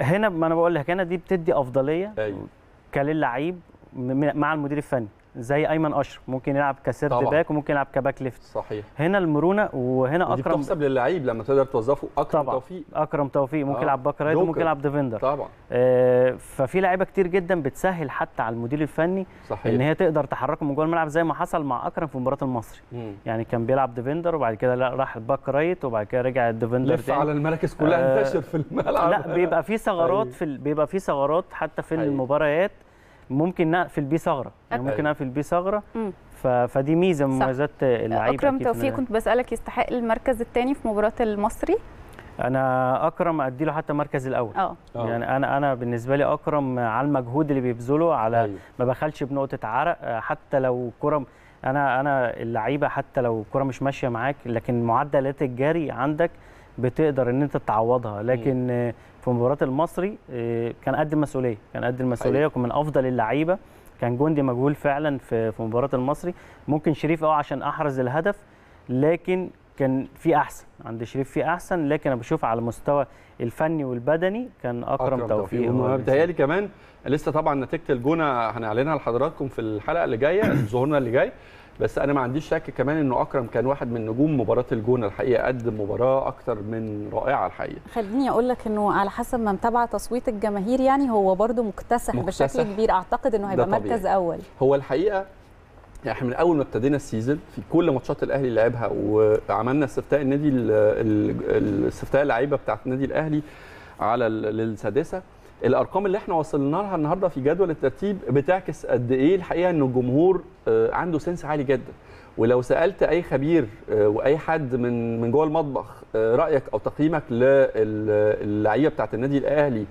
هنا ما أنا بقول لك هنا دي بتدي أفضلية أيوه. كللعيب م- مع المدير الفني. زي أيمن أشرف ممكن يلعب ك third back وممكن يلعب ك back left صحيح هنا المرونة وهنا أكرم بتحسب للعيب لما تقدر توظفه أكرم طبعا توفيق أكرم توفيق ممكن آه. يلعب back right. وممكن يلعب defender طبعا آه ففي لعيبة كتير جدا بتسهل حتى على المدير الفني إن صحيح هي تقدر تحركه من جوه الملعب زي ما حصل مع أكرم في مباراة المصري مم. يعني كان بيلعب defender وبعد كده لا راح back right وبعد كده رجع ال defender لف على المراكز كلها آه، انتشر في الملعب لا بيبقى في ثغرات أيوة. في. بيبقى في ثغرات حتى في أيوة. المباريات ممكن نقفل بيه ثغرة يعني. ممكن اقفل بيه ثغرة. فدي ميزة من. مميزات اللعيبة أكرم توفيق. كنت بسألك يستحق المركز الثاني في مباراة المصري أنا أكرم ادي له حتى المركز الأول آه آه. يعني أنا أنا بالنسبة لي أكرم على المجهود اللي بيبذله على أيوة. ما بخلش بنقطة عرق آه، حتى لو كرة أنا أنا اللعيبة حتى لو الكره مش ماشية معاك لكن معدلات الجري عندك بتقدر إن أنت تعوضها لكن في مباراة المصري آه، كان قد المسؤولية كان قد المسؤولية أيوة. وكان من أفضل اللعيبة كان جندي مجهول فعلا في في مباراة المصري ممكن شريف أه عشان أحرز الهدف لكن كان في أحسن. عند شريف في أحسن لكن أنا بشوف على المستوى الفني والبدني كان أكرم, توفيق هو اللي بتهيألي كمان لسه طبعا نتيجة الجونة هنعلنها لحضراتكم في الحلقة اللي جاية ظهورنا اللي جاي. بس أنا ما عنديش شك كمان إنه أكرم كان واحد من نجوم مباراة الجونة الحقيقة قدم مباراة أكتر من رائعة الحقيقة. خليني أقول لك إنه على حسب ما متابعة تصويت الجماهير يعني هو برده مكتسح, مكتسح. بشكل كبير. أعتقد إنه هيبقى. مركز أول. هو الحقيقة يعني إحنا من اول ما ابتدينا ال season في كل matchات الاهلي اللي لعبها وعملنا استفتاء النادي ال- ال- الاستفتاء اللعيبة بتاعت النادي الاهلي على للسادسة. الارقام اللي إحنا وصلنا لها النهارده في جدول الترتيب بتعكس قد إيه؟ الحقيقة إن الجمهور آه، عنده sense عالي جدا. ولو سألت أي خبير آه، وأي حد من من جوه المطبخ آه، رأيك أو تقييمك للعيبه بتاعت النادي الأهلي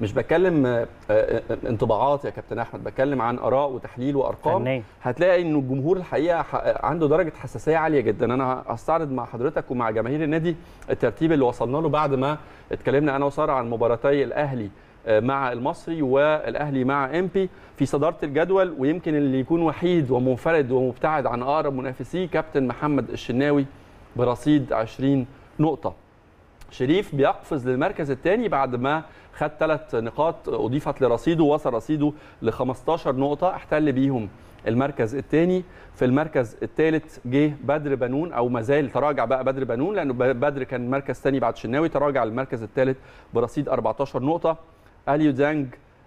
مش بتكلم آه، آه، انطباعات يا كابتن أحمد بتكلم عن آراء وتحليل وأرقام. فنيا هتلاقي إن الجمهور الحقيقة عنده درجة حساسية عالية جدا. أنا هستعرض مع حضرتك ومع جماهير النادي الترتيب اللي وصلنا له بعد ما اتكلمنا أنا وسارة عن مباراتي الأهلي آه، مع المصري والأهلي مع امبي في صدارة الجدول. ويمكن اللي يكون وحيد ومنفرد ومبتعد عن اقرب منافسيه كابتن محمد الشناوي برصيد 20 نقطة. شريف بيقفز للمركز الثاني بعد ما خد ثلاث نقاط أضيفت لرصيده وصل رصيده ل 15 نقطة احتل بيهم المركز الثاني. في المركز الثالث جه بدر بنون أو ما زال تراجع بقى بدر بنون لأنه بدر كان مركز ثاني بعد شناوي تراجع للمركز الثالث برصيد 14 نقطة. أليو دانج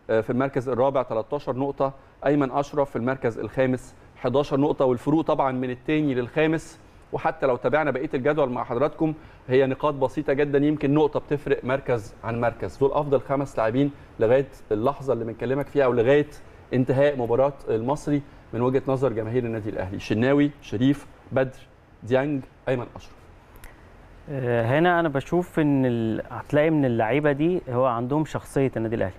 آه، في المركز الرابع 13 نقطة. أيمن أشرف في المركز الخامس 11 نقطة والفروق طبعا من الثاني للخامس. وحتى لو تابعنا بقية الجدول مع حضراتكم هي نقاط بسيطة جدا يمكن نقطة بتفرق مركز عن مركز دول أفضل خمس لاعبين لغاية اللحظة اللي بنكلمك فيها أو لغاية انتهاء مباراة المصري من وجهة نظر جماهير النادي الأهلي شناوي شريف بدر ديانج أيمن أشرف آه، هنا أنا بشوف إن. هتلاقي من اللعيبة دي هو عندهم شخصية النادي الأهلي.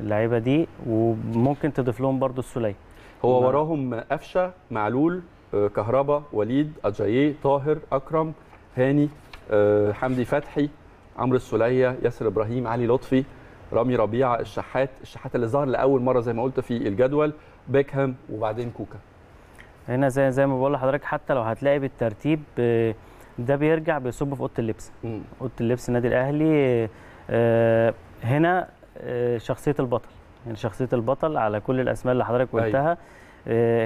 اللعيبة دي وممكن تضيف لهم برضو السوليه هو. وراهم قفشة معلول كهربا وليد أجاييه طاهر أكرم هاني آه، حمدي فتحي عمرو السولية ياسر إبراهيم علي لطفي رامي ربيعة الشحات الشحات اللي ظهر لأول مرة زي ما قلت في الجدول بيكهام وبعدين كوكا هنا زي زي ما بقول لحضرتك حتى لو هتلاقي بالترتيب آه، ده بيرجع بيصب في أوضة اللبس. أوضة اللبس النادي الأهلي آه، هنا آه، شخصية البطل يعني شخصية البطل على كل الأسماء اللي حضرتك أيوة. قلتها آه،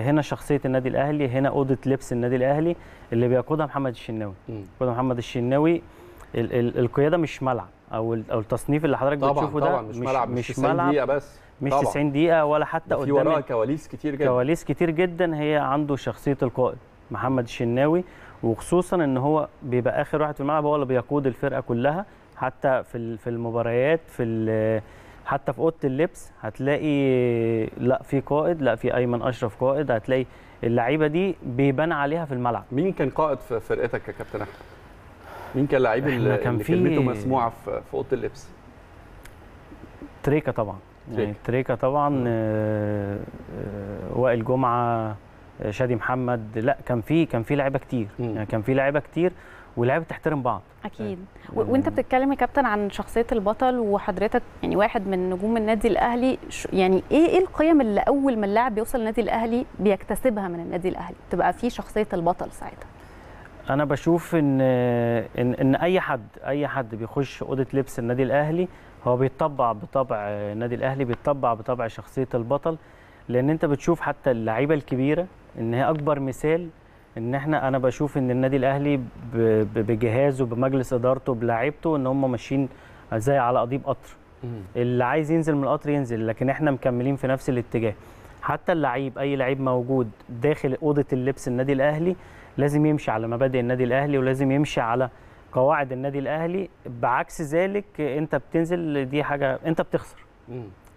هنا شخصية النادي الأهلي هنا أوضة لبس النادي الأهلي اللي بيقودها محمد الشناوي. بيقودها محمد الشناوي. ال- ال- القيادة مش ملعب أو ال- أو التصنيف اللي حضرتك طبعا بتشوفه ده طبعا مش, ملعب مش, مش 90 ملعب. دقيقة بس. مش طبعاً. 90 دقيقة ولا حتى ده في قدام وراها كواليس كتير جدا. كواليس كتير جدا. هي عنده شخصية القائد محمد الشناوي وخصوصا إن هو بيبقى آخر واحد في الملعب هو اللي بيقود الفرقة كلها حتى في في المباريات في حتى في أوضة اللبس هتلاقي لا في قائد لا في أيمن أشرف قائد هتلاقي اللعيبة دي بيبان عليها في الملعب مين كان قائد في فرقتك يا كابتن أحمد؟ مين كان اللعيب إحنا اللي, كان اللي في- كلمته مسموعة في, أوضة اللبس؟ تريكا طبعا يعني تريكا. طبعا آه، آه، وائل جمعة آه، شادي محمد لا كان في كان في لعيبة كتير. يعني كان في لعيبة كتير واللعيبه بتحترم بعض. أكيد. و- وأنت بتتكلم يا كابتن عن شخصية البطل وحضرتك يعني واحد من نجوم النادي الأهلي. ش- يعني إيه إيه القيم اللي أول ما اللاعب بيوصل النادي الأهلي بيكتسبها من النادي الأهلي؟ تبقى فيه شخصية البطل ساعتها. أنا بشوف إن إن إن أي حد أي حد بيخش أوضة لبس النادي الأهلي هو بيتطبع بطبع النادي الأهلي بيتطبع بطبع شخصية البطل. لأن أنت بتشوف حتى اللعيبة الكبيرة إن هي أكبر مثال إن إحنا أنا بشوف إن النادي الأهلي بجهازه بمجلس إدارته بلاعيبته إن هم ماشيين زي على قضيب قطر. اللي عايز ينزل من القطر ينزل لكن إحنا مكملين في نفس الاتجاه. حتى اللعيب أي لعيب موجود داخل أوضة اللبس النادي الأهلي لازم يمشي على مبادئ النادي الأهلي ولازم يمشي على قواعد النادي الأهلي. بعكس ذلك أنت بتنزل دي حاجة أنت بتخسر.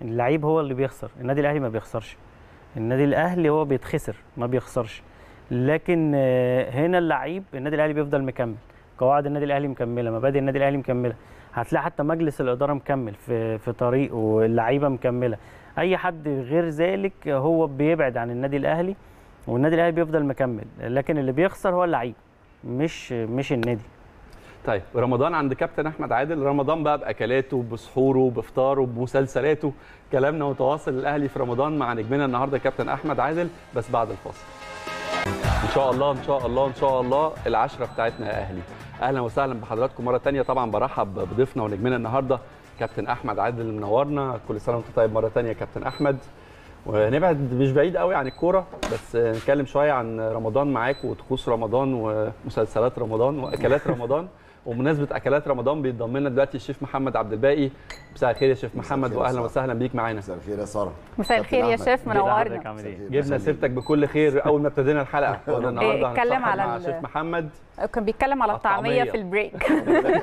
اللعيب هو اللي بيخسر النادي الأهلي ما بيخسرش. النادي الأهلي هو بيتخسر ما بيخسرش. لكن آه، هنا اللعيب النادي الأهلي بيفضل مكمل. قواعد النادي الأهلي مكملة مبادئ النادي الأهلي مكملة. هتلاقي حتى مجلس الإدارة مكمل في في طريقه واللعيبة مكملة. أي حد غير ذلك هو بيبعد عن النادي الأهلي والنادي الأهلي بيفضل مكمل. لكن اللي بيخسر هو اللعيب مش مش النادي. طيب رمضان عند كابتن أحمد عادل. رمضان بقى بأكلاته بسحوره بفطاره بمسلسلاته. كلامنا متواصل الاهلي في رمضان مع نجمنا النهارده كابتن أحمد عادل بس بعد الفاصل. إن شاء الله إن شاء الله إن شاء الله. العشرة بتاعتنا يا أهلي. أهلا وسهلا بحضراتكم مرة تانية. طبعا برحب بضيفنا ونجمنا النهارده كابتن أحمد عادل منورنا كل سنة وأنت طيب مرة يا كابتن أحمد. ونبعد مش بعيد قوي عن الكورة بس نتكلم شوية عن رمضان معاك وطقوس رمضان ومسلسلات رمضان وأكلات رمضان. وبمناسبة أكلات رمضان بينضم لنا دلوقتي الشيف محمد عبد الباقي. مساء الخير يا شيف مساء محمد واهلا. وسهلا بيك معانا. مساء الخير يا ساره مساء الخير يا شيف منورنا. عامل إيه؟ جبنا سيرتك. بكل خير. أول ما ابتدينا الحلقة قلنا النهارده هنتصاحب على مع ال- الشيف محمد. كان بيتكلم على الطعمية. الطعمية. في البريك.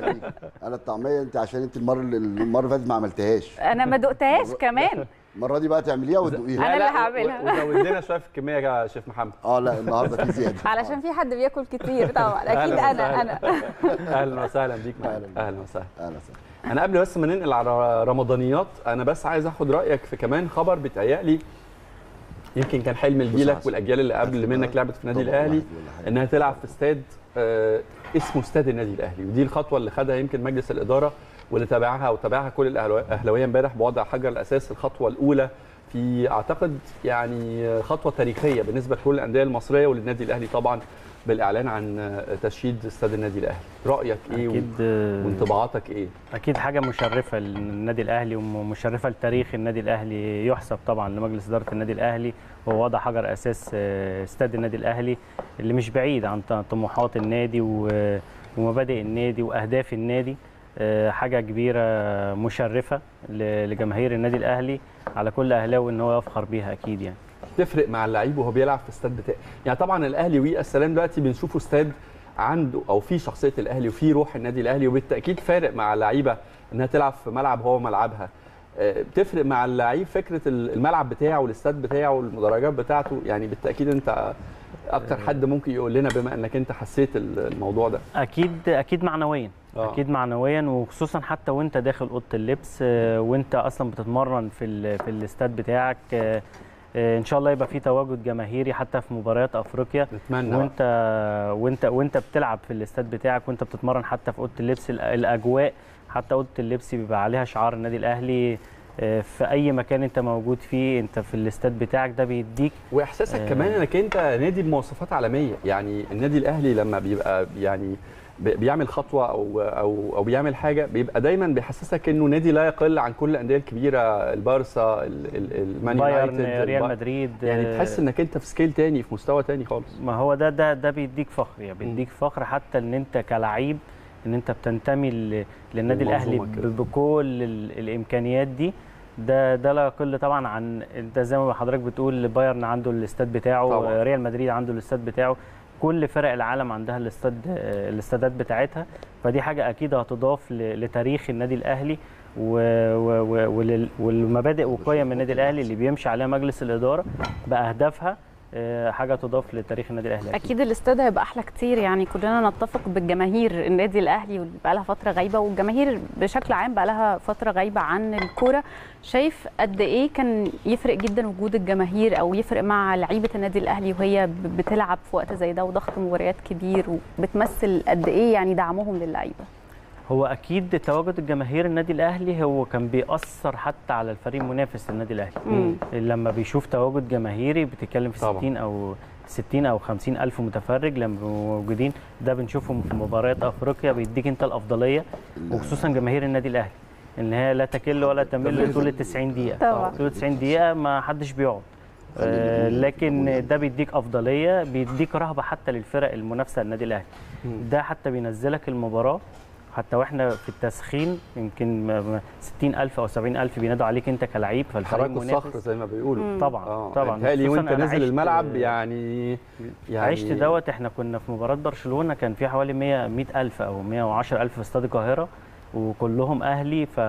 أنا الطعمية أنت عشان أنت المرة اللي المرة اللي فاتت ما عملتهاش. أنا ما دقتهاش كمان. المرة دي بقى تعمليها وتدوقيها. أنا لا، اللي هعملها. وزود لنا شوية في الكمية يا شيف محمد. آه لا النهارده في زيادة. علشان في حد بياكل كتير طبعا. أكيد أنا. أنا. أهلا وسهلا بيك. أهلا. وسهلا. أهلا وسهلا. أنا قبل بس ما ننقل على رمضانيات أنا بس عايز آخد رأيك في كمان خبر بيتهيألي يمكن كان حلم جيلك بص والأجيال اللي قبل منك لعبت في النادي الأهلي. إنها تلعب في استاد آه، اسمه استاد النادي الأهلي. ودي الخطوة اللي خدها يمكن مجلس الإدارة. واللي تابعها وتابعها كل الاهلاويه امبارح بوضع حجر الأساس الخطوة الأولى في أعتقد يعني خطوة تاريخية بالنسبة لكل الأندية المصرية وللنادي الأهلي طبعا بالإعلان عن آه، تشييد استاد النادي الأهلي. رأيك إيه و- أكيد آه، وانطباعاتك إيه؟ أكيد حاجة مشرفة للنادي الأهلي ومشرفة لتاريخ النادي الأهلي يحسب طبعا لمجلس إدارة النادي الأهلي وهو وضع حجر أساس آه، استاد النادي الأهلي اللي مش بعيد عن طموحات النادي و- ومبادئ النادي وأهداف النادي. آه، حاجة كبيرة مشرفة لجماهير النادي الأهلي على كل أهلاوي إن هو يفخر بيها أكيد يعني. تفرق مع اللعيب وهو بيلعب في استاد بتاعه يعني طبعا الأهلي والسلام دلوقتي بنشوفه استاد عنده أو في شخصية الأهلي وفي روح النادي الأهلي وبالتأكيد فارق مع اللعيبة إنها تلعب في ملعب هو ملعبها آه، بتفرق مع اللعيب فكرة الملعب بتاعه والاستاد بتاعه والمدرجات بتاعته. يعني بالتأكيد أنت أكتر حد ممكن يقول لنا بما إنك أنت حسيت الموضوع ده. أكيد أكيد معنويا. آه. أكيد معنويا وخصوصا حتى وأنت داخل أوضة اللبس آه، وأنت أصلا بتتمرن في ال- في الاستاد بتاعك آه، آه، إن شاء الله يبقى في تواجد جماهيري حتى في مباريات أفريقيا نتمنى. وأنت وأنت وأنت بتلعب في الاستاد بتاعك وأنت بتتمرن حتى في أوضة اللبس الأجواء حتى أوضة اللبس بيبقى عليها شعار النادي الأهلي في أي مكان أنت موجود فيه أنت في الاستاد بتاعك ده بيديك وإحساسك آه. كمان إنك أنت نادي بمواصفات عالمية يعني النادي الأهلي لما بيبقى يعني بيعمل خطوة أو أو أو بيعمل حاجة بيبقى دايما بيحسسك إنه نادي لا يقل عن كل الأندية الكبيرة البارسا ال- ال- المان يونايتد ريال مدريد يعني تحس إنك أنت في scale تاني في مستوى تاني خالص. ما هو ده ده ده بيديك فخر يعني بيديك فخر حتى إن أنت كلعيب إن أنت بتنتمي للنادي الأهلي بكل ال- الإمكانيات دي. ده ده لا يقل طبعا عن أنت زي ما حضرتك بتقول بايرن عنده الاستاد بتاعه طبعاً. ريال مدريد عنده الاستاد بتاعه. كل فرق العالم عندها الاستاد الاستادات بتاعتها فدي حاجة أكيد هتضاف لتاريخ النادي الأهلي والمبادئ وقيم النادي الأهلي اللي بيمشي عليها مجلس الإدارة بأهدافها حاجة تضاف لتاريخ النادي الأهلي. أكيد. الاستاد هيبقى أحلى كتير يعني كلنا نتفق بالجماهير. النادي الأهلي بقى لها فترة غايبة والجماهير بشكل عام بقى لها فترة غايبة عن الكورة. شايف قد إيه كان يفرق جدا وجود الجماهير أو يفرق مع لعيبة النادي الأهلي وهي بتلعب في وقت زي ده وضغط مباريات كبير وبتمثل قد إيه يعني دعمهم للعيبة؟ هو أكيد تواجد الجماهير النادي الأهلي هو كان بيأثر حتى على الفريق المنافس للنادي الأهلي. مم. لما بيشوف تواجد جماهيري بتتكلم في طبعاً. 60 أو 60 أو 50 ألف متفرج لما موجودين. ده بنشوفهم في مباريات أفريقيا بيديك أنت الأفضلية وخصوصا جماهير النادي الأهلي. إن هي لا تكل ولا تمل طول ال 90 دقيقة. طبعاً. طول ال 90 دقيقة ما حدش بيقعد. آه، لكن ده بيديك أفضلية بيديك رهبة حتى للفرق المنافسة للنادي الأهلي. ده حتى بينزلك المباراة. حتى وإحنا في التسخين يمكن م- م- 60000 أو 70000 بينادوا عليك انت كلاعب فالفريق الصخر زي ما بيقولوا مم. طبعا آه طبعا بيتهيألي وانت نازل الملعب يعني يعني عشت دوت إحنا كنا في مباراة برشلونة كان في حوالي 100 100000 أو 110000 في استاد القاهرة وكلهم أهلي ف...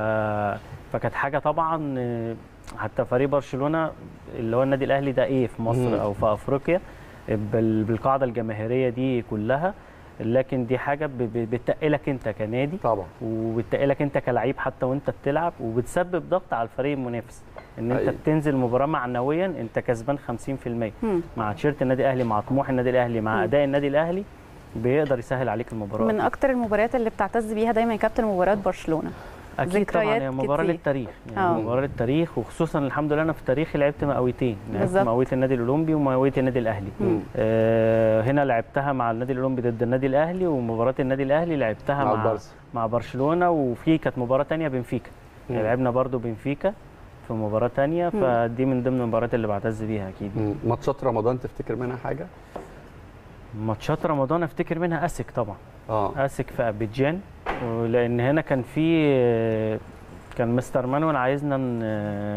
فكانت حاجة طبعا آه، حتى فريق برشلونة اللي هو النادي الأهلي ده إيه في مم. مصر أو في أفريقيا بال... بالقاعدة الجماهيرية دي كلها لكن دي حاجة بتقلك انت كنادي طبعا وبتقلك انت كلعيب حتى وانت بتلعب وبتسبب ضغط على الفريق المنافس إن انت. بتنزل مباراة معنويا انت كسبان 50% مم. مع تيشيرت النادي الأهلي مع طموح النادي الأهلي مع. أداء النادي الأهلي بيقدر يسهل عليك المباراة من أكتر المباريات اللي بتعتز بيها دايما يا كابتن مباريات برشلونة أكيد طبعا هي مباراة. للتاريخ آه. يعني مباراة للتاريخ وخصوصا الحمد لله أنا في تاريخي لعبت مقاويتين لعبت بالظبط. مقاوية النادي الأولمبي ومقاوية النادي الأهلي. آه هنا لعبتها مع النادي الأولمبي ضد النادي الأهلي ومباراة النادي الأهلي لعبتها مع مع. مع برشلونة وفي كانت مباراة تانية بنفيكا مم. لعبنا برضو بنفيكا في مباراة تانية فدي من ضمن المباريات اللي بعتز بيها أكيد. ماتشات رمضان تفتكر منها حاجة ماتشات رمضان أفتكر منها أسيك طبعا آه أسيك في أبيدجان لأن هنا كان في كان مستر مانويل عايزنا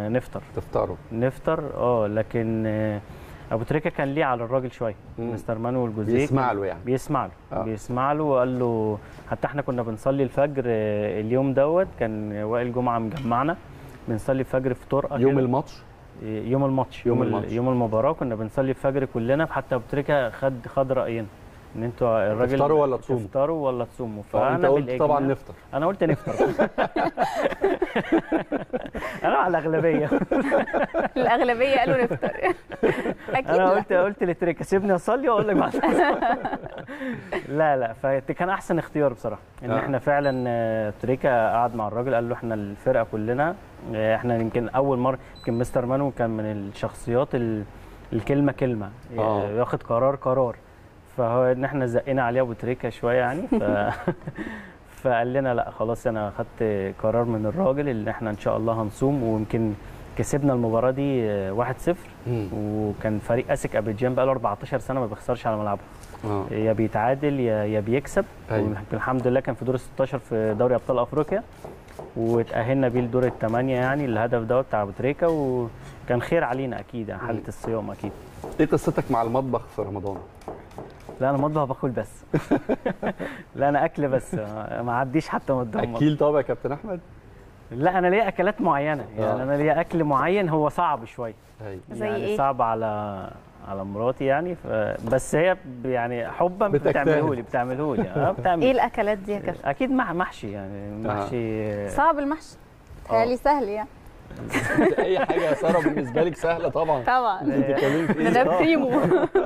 نفطر تفطروا نفطر آه لكن آه، أبو تريكة كان ليه على الراجل شوية. مستر مانويل جوزيه بيسمع له يعني بيسمع له آه. بيسمع له وقال له حتى إحنا كنا بنصلي الفجر آه، اليوم دوت كان وائل جمعة مجمعنا بنصلي الفجر في طرقة يوم. الماتش يوم الماتش يوم يوم, ال- الماتش. يوم المباراة كنا بنصلي الفجر كلنا حتى أبو تريكة خد خد رأينا إن أنتوا الراجل تفطروا ولا تصوموا؟ تفطروا ولا تصوموا فانت قلت طبعا نفطر أنا قلت نفطر أنا على الأغلبية الأغلبية قالوا نفطر أكيد أنا لا. قلت قلت لتريكا سيبني أصلي وأقول لك بعد لا لا فكان أحسن اختيار بصراحة إن آه. إحنا فعلا آه، تريكا قعد مع الراجل قال له إحنا الفرقة كلنا آه، إحنا يمكن أول مرة يمكن مستر مانو كان من الشخصيات ال- الكلمة كلمة آه. آه، ياخد قرار قرار فهو إن إحنا زقنا عليه أبو تريكا شوية يعني ف... فقال لنا لا خلاص أنا خدت قرار من الراجل ان إحنا إن شاء الله هنصوم ويمكن كسبنا المباراة دي آه، 1-0 مم. وكان فريق أسك أبيجان بقى له 14 سنة ما بيخسرش على ملعبه. آه. يا بيتعادل يا يا بيكسب. أيوة. الحمد لله كان في دور ال 16 في دوري أبطال أفريقيا. واتاهلنا بيه لدور الثمانيه يعني الهدف دوت بتاع أبو تريكة. وكان خير علينا أكيد يعني حالة. الصيام أكيد. إيه قصتك مع المطبخ في رمضان؟ لا أنا مطبخ باكل بس. لا أنا أكل بس. ما عديش حتى قدام المطبخ. أكيل طبعا يا كابتن أحمد؟ لا أنا ليا أكلات معينة. يعني آه. أنا ليا أكل معين هو صعب شوية زي يعني إيه؟ صعب على على مراتي يعني. ف... بس هي يعني حبا. بتعمله لي بتعمله لي آه بتعمل. إيه الأكلات دي يا كابتن؟ أكيد محشي يعني. محشي. صعب المحشي. تهيألي سهل يعني. اي حاجة يا سارة بالنسبة لك سهلة طبعا. طبعا. أنت بتتكلمي في ده ده إيه؟ بريمو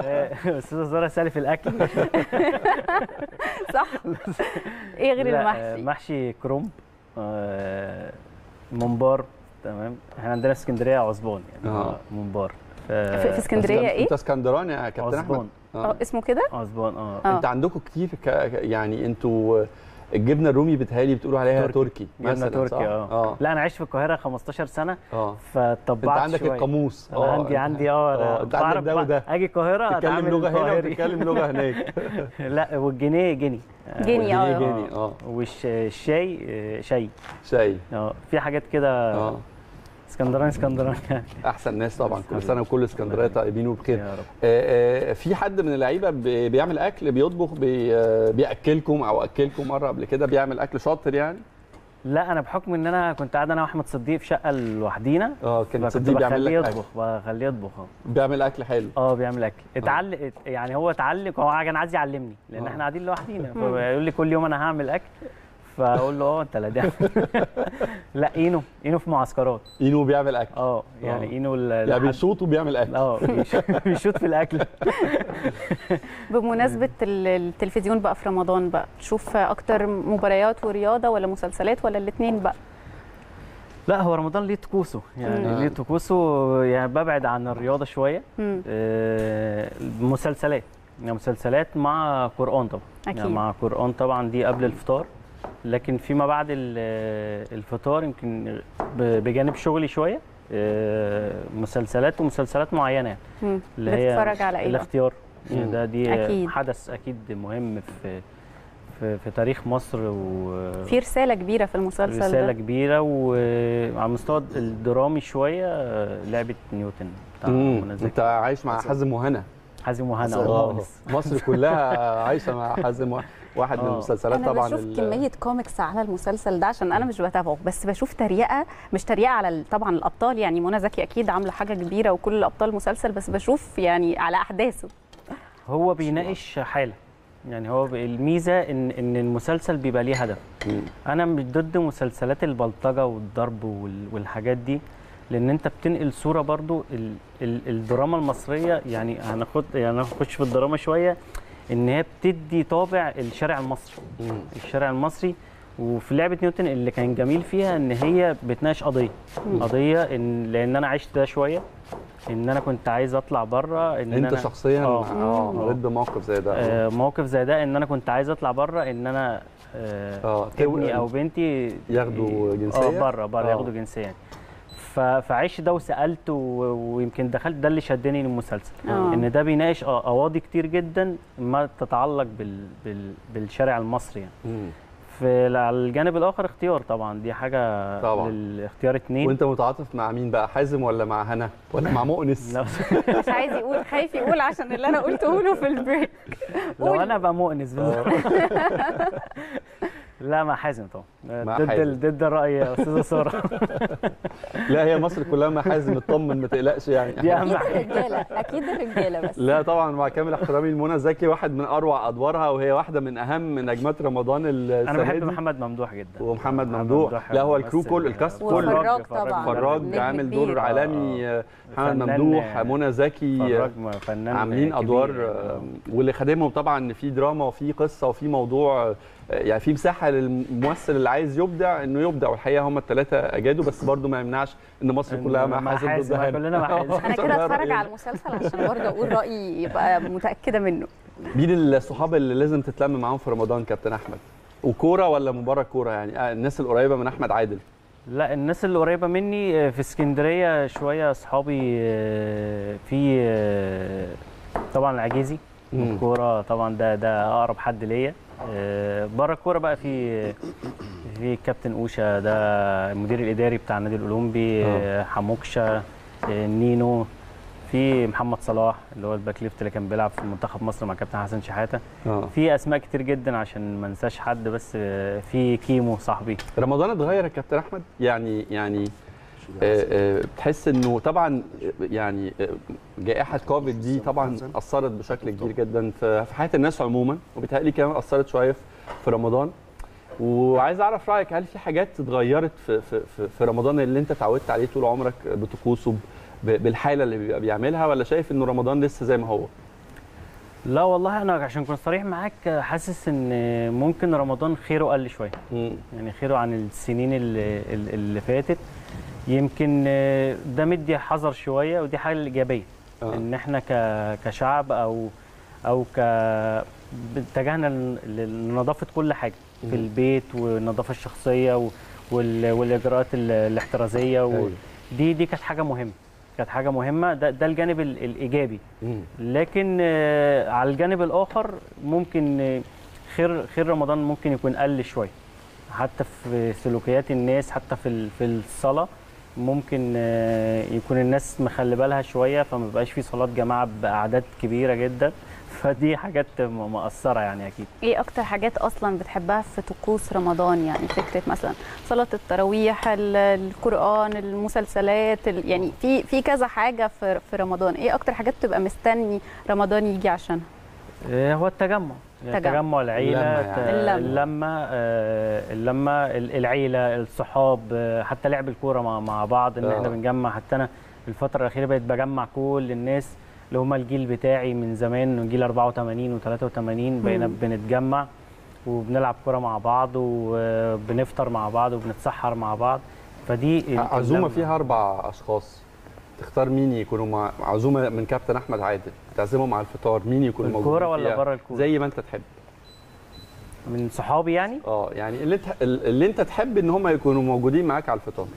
آه، أستاذة زهرة سألي في الأكل. صح. إيه غير المحشي؟ محشي كرنب آه، ممبار تمام. إحنا عندنا في اسكندرية عصبان يعني آه. ممبار. ف- في اسكندرية إيه؟ أنت اسكندراني يا كابتن أحمد؟ عصبان آه اسمه كده؟ عصبان آه. انت عندكم كتير ك... يعني أنتوا الجبنة الرومي بتهيألي بتقولوا عليها تركي. تركي, جبنة مثلاً، تركي؟ آه. آه. لا أنا عشت في القاهرة 15 سنة آه. فطبعت أنت عندك شوية. القاموس. أنا عندي عندي آه. آه. أنت عندك ده وده. أجي القاهرة أتعامل لغة هنا. وتتكلم لغة هناك. لا والجنيه جنيه جنيه، آه. جنيه آه. والشاي آه، شاي. شاي. آه. في حاجات كده آه. اسكندراني اسكندراني. أحسن ناس طبعا كل سنه وكل اسكندريه طيبين وبخير. آه، آه، في حد من اللعيبة بي- بيعمل أكل بيطبخ بي- آه، بيأكلكم أو أكلكم مرة قبل كده بيعمل أكل شاطر يعني؟ لا أنا بحكم إن أنا كنت قاعد أنا وأحمد صديق في شقة لوحدينا آه كان صديق بيعمل لك يطبخ بخليه يطبخ. آه بيعمل أكل حلو. آه بيعمل أكل. اتعلم يعني هو اتعلم هو كان عايز يعلمني لأن آه. إحنا قاعدين لوحدينا. فيقول لي كل يوم أنا هعمل أكل. فاقول له آه انت لا ده لا إينو اينو في معسكرات. اينو بيعمل أكل. آه يعني آه. اينو ال- يعني بيشوط وبيعمل أكل. آه بيش- بيشوط في الأكل. بمناسبة ال- التلفزيون بقى في رمضان بقى تشوف أكتر مباريات ورياضة ولا مسلسلات ولا الاثنين بقى؟ لا هو رمضان ليه طقوسه. يعني مم. ليه طقوسه. يعني ببعد عن الرياضة شوية. آه، مسلسلات يعني مسلسلات مع قرآن طبعا. أكيد. يعني مع قرآن طبعا دي قبل الفطار. لكن فيما بعد ال- الفطار يمكن بجانب شغلي شوية آه، مسلسلات ومسلسلات معينة يعني. اللي هي بتتفرج على إيه؟ الاختيار يعني مم. ده دي أكيد. حدث أكيد مهم في في, في تاريخ مصر و في رسالة كبيرة في المسلسل رسالة ده كبيره وعلى المستوى الدرامي شوية آه، لعبة نيوتن بتاع أنت عايش مع حازم وهنا حازم وهنا ومؤنس. مصر كلها عايشة مع حازم. واحد من آه. المسلسلات أنا طبعا بشوف ال- كمية كوميكس على المسلسل ده عشان أنا مش بتابعه بس بشوف تريقة مش تريقة على طبعا الأبطال يعني منى زكي أكيد عاملة حاجة كبيرة وكل الأبطال المسلسل بس بشوف يعني على أحداثه هو بيناقش حالة يعني هو الميزة ان إن المسلسل بيبقى ليه هدف. أنا مش ضد مسلسلات البلطجة والضرب وال- والحاجات دي لأن انت بتنقل صورة برضو ال ال الدراما المصرية يعني هناخد يعني هنخش في الدراما شوية ان هي بتدي طابع الشارع المصري. الشارع المصري وفي لعبة نيوتن اللي كان جميل فيها ان هي بتناقش قضية قضية ان لأن أنا عشت ده شوية ان أنا كنت عايز اطلع بره ان انت أنا شخصيا آه. آه. مريت بموقف زي ده آه، موقف زي ده ان أنا كنت عايز اطلع بره ان أنا آه، تو- ابني أو بنتي ياخدوا جنسية؟ آه بره بره آه. ياخدوا جنسية يعني. فعشت ده وسألت ويمكن دخلت ده اللي شدني للمسلسل آه. إن ده بيناقش آه، قواضي كتير جدا ما تتعلق بال بال بالشارع المصري يعني مم. في على الجانب الآخر اختيار طبعا دي حاجة طبعا. للاختيار اتنين وأنت متعاطف مع مين بقى حازم ولا مع هنا ولا مع مؤنس مش عايز يقول خايف يقول عشان اللي أنا قلته له في البريك لو. أنا أبقى مؤنس بالظبط لا مع حازم طبعا. ضد ضد الرأي يا أستاذة سارة. لا هي مصر كلها مع حازم اطمن ما تقلقش يعني. دي أهم أكيد حاجة. الرجالة أكيد الرجالة بس. لا طبعا مع كامل احترامي لمنى زكي واحد من أروع أدوارها وهي واحدة من أهم نجمات رمضان السنة أنا بحب. محمد ممدوح جدا. ومحمد ممدوح. لا هو ال crew كل ال cast كله. وفراج طبعا. فراج عامل. دور عالمي. آه، محمد ممدوح منى زكي فراج فنان عاملين. أدوار آه، واللي خادمهم طبعا إن في دراما وفي قصة وفي موضوع يعني في مساحة للممثل اللي عايز يبدع إنه يبدع والحقيقة هم الثلاثه أجادوا بس برضو ما يمنعش إن مصر إن كلها حازم، ضد. كلنا. أنا كده ده أتفرج. على المسلسل عشان برضه أقول رأيي يبقى متأكدة منه مين الصحاب اللي لازم تتلم معاهم في رمضان كابتن أحمد وكورة ولا من بره كورة يعني آه، الناس القريبة من أحمد عادل لا الناس اللي قريبة مني آه، في اسكندرية شوية أصحابي آه، في طبعا العجيزي. الكورة طبعا ده ده أقرب حد ليا بره الكوره بقى في في كابتن اوشا ده المدير الاداري بتاع النادي الاولمبي آه، حموكشه آه، نينو في محمد صلاح اللي هو ال back left اللي كان بيلعب في منتخب مصر مع كابتن حسن شحاته. في اسماء كتير جدا عشان ما انساش حد بس آه، في كيمو صاحبي. رمضان اتغير يا كابتن احمد؟ يعني يعني آه، آه، بتحس إنه طبعا آه، يعني آه، جائحة كوفيد دي طبعا أثرت بشكل كبير جدا في في حياة الناس عموما وبالتالي كمان أثرت شوية في رمضان. وعايز أعرف رأيك هل في حاجات اتغيرت في في في- في رمضان اللي أنت اتعودت عليه طول عمرك بطقوسه بالحالة اللي بيبقى بيعملها ولا شايف إنه رمضان لسه زي ما هو؟ لا والله أنا عشان كنت صريح معاك حاسس إن ممكن رمضان خيره قل شوية. يعني خيره عن السنين اللي, اللي فاتت. يمكن ده مدي حذر شوية ودي حاجة ايجابيه آه. إن إحنا كشعب أو أو ك اتجهنا لن- لنظافة كل حاجة في البيت والنظافة الشخصية والإجراءات ال- الاحترازية و... أيوة. دي دي كانت حاجة مهمة كانت حاجة مهمة ده, ده الجانب ال- الإيجابي. لكن آه، على الجانب الآخر ممكن آه، خير خير رمضان ممكن يكون قل شوية حتى في سلوكيات الناس حتى في في الصلاة ممكن آه، يكون الناس مخلي بالها شوية فما بقاش في صلاه جماعة بأعداد كبيرة جدا. فدي حاجات م- مأثره يعني أكيد. إيه أكتر حاجات أصلا بتحبها في طقوس رمضان؟ يعني فكرة مثلا صلاة التراويح ال- القرآن المسلسلات ال- يعني في في كذا حاجة في رمضان. إيه أكتر حاجات تبقى مستني رمضان يجي عشانها؟ آه، هو التجمع. تجمع. العيلة اللمة يعني. اللمة. اللمة آه، اللمة ال- العيلة الصحاب آه، حتى لعب الكورة مع مع بعض إن آه. إحنا بنجمع حتى أنا الفترة الأخيرة بقيت بجمع كل الناس اللي هم الجيل بتاعي من زمان جيل 84 و83 بقينا. بنتجمع وبنلعب كورة مع بعض وبنفطر مع بعض وبنتسحر مع بعض فدي عزومه. فيها أربع أشخاص تختار مين يكونوا مع عزومة من كابتن أحمد عادل تعزمهم على الفطار مين يكونوا موجودين الكوره ولا؟ بره الكورة؟ زي ما أنت تحب. من صحابي يعني؟ آه يعني اللي انت اللي انت تحب إن هم يكونوا موجودين معاك على الفطار.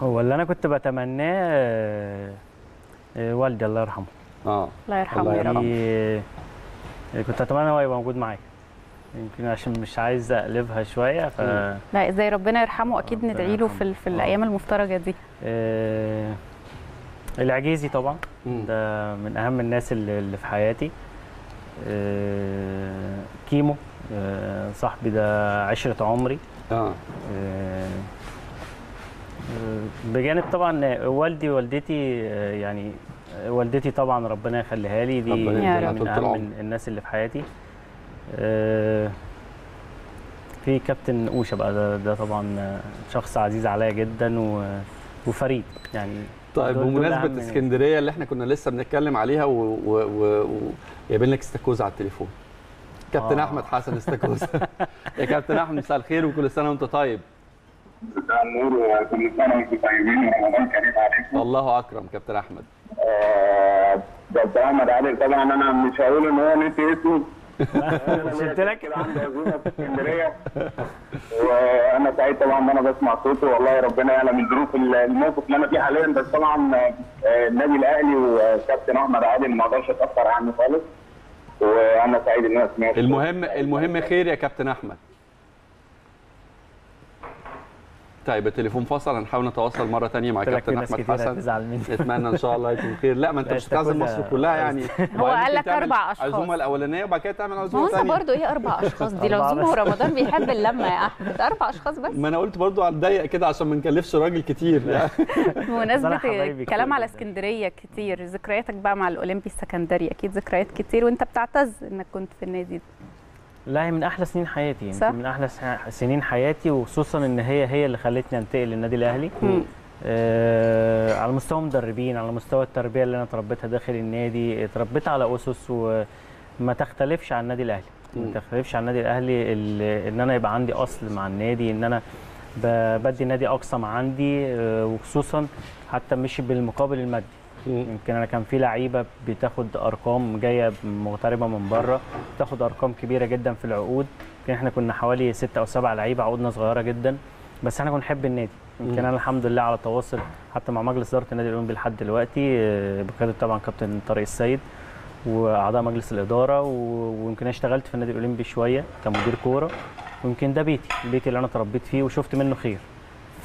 هو اللي أنا كنت بتمناه آه، آه، والدي الله يرحمه. آه. الله يرحمه الله يا رب. دي- آه، كنت أتمنى هو يبقى موجود معايا. يمكن عشان مش عايز أقلبها شوية ف لا إزاي ربنا يرحمه أكيد ندعي له. في ال- في. الأيام المفترجة دي آه، العجيزي طبعا. ده من أهم الناس اللي في حياتي آه، كيمو آه، صاحبي ده عشرة عمري آه آه، آه، بجانب طبعا والدي والدتي آه، يعني والدتي طبعا ربنا يخليها لي دي من أهم. الناس اللي في حياتي في كابتن أوشا بقى ده, ده طبعا آه، شخص عزيز عليا جدا وفريد يعني طيب بمناسبة ناس. اسكندرية اللي إحنا كنا لسه بنتكلم عليها و- و- و- استاكوزا على التليفون كابتن آه. أحمد حسن استاكوزا يا كابتن أحمد مساء الخير وكل سنة وأنت طيب مساء النور وكل سنة وأنتم طيبين ورمضان كريم عليكم. الله أكرم كابتن أحمد آه، دكتور احمد عادل طبعا أنا مش هقول إن هو نسي اسمه مش قلت لك؟ كده عنده عزومة في اسكندرية. وأنا سعيد طبعا إن أنا بسمع صوته. والله ربنا يعلم الظروف الموقف اللي أنا فيه حاليا. بس طبعا آه، النادي الأهلي وكابتن أحمد عادل ما أقدرش أتأخر عنه خالص. وأنا سعيد إن أنا سمعت. المهم المهم خير يا كابتن أحمد. طيب التليفون فصل هنحاول نتواصل مرة تانية مع كابتن أحمد حسن. هتزعل مني. نتمنى إن شاء الله يكون خير. لا ما أنت لا، مش هتعزم مصر كلها يعني. هو قال لك ممكن تعمل أربع أشخاص. عزومة الأولانية وبعد كده تعمل ما هو عزومه أنت ثانية برضه إيه أربع أشخاص؟ دي أربعة لزوم بس. رمضان بيحب اللمة يا أحمد. أربع أشخاص بس. ما أنا قلت برضو على الضيق كده عشان ما نكلفش راجل كتير. يعني بمناسبة الكلام كتير على. اسكندرية كتير ذكرياتك بقى مع الأولمبي السكندري أكيد ذكريات كتير وأنت بتعتز إنك كنت في النادي. ده لا هي من أحلى سنين حياتي صح؟ يمكن من أحلى سن- سنين حياتي وخصوصا إن هي هي اللي خلتني أنتقل للنادي الأهلي. آه على مستوى مدربين على مستوى التربية اللي أنا تربيتها داخل النادي اتربيت على أسس وما تختلفش عن النادي الأهلي. ما تختلفش عن النادي الأهلي ال- إن أنا يبقى عندي أصل مع النادي إن أنا بدي النادي أقصى ما عندي آه، وخصوصا حتى مش بالمقابل المادي يمكن أنا كان في لعيبة بتاخد أرقام جاية مغتربة من بره بتاخد أرقام كبيرة جدا في العقود. يمكن إحنا كنا حوالي ستة أو سبعة لعيبة عقودنا صغيرة جدا. بس إحنا كنا نحب النادي. يمكن أنا الحمد لله على تواصل حتى مع مجلس إدارة النادي الأولمبي لحد دلوقتي بقياده طبعا كابتن طارق السيد وأعضاء مجلس الإدارة ويمكن أنا اشتغلت في النادي الأولمبي شوية كمدير كورة. ويمكن ده بيتي البيت اللي أنا تربيت فيه وشفت منه خير.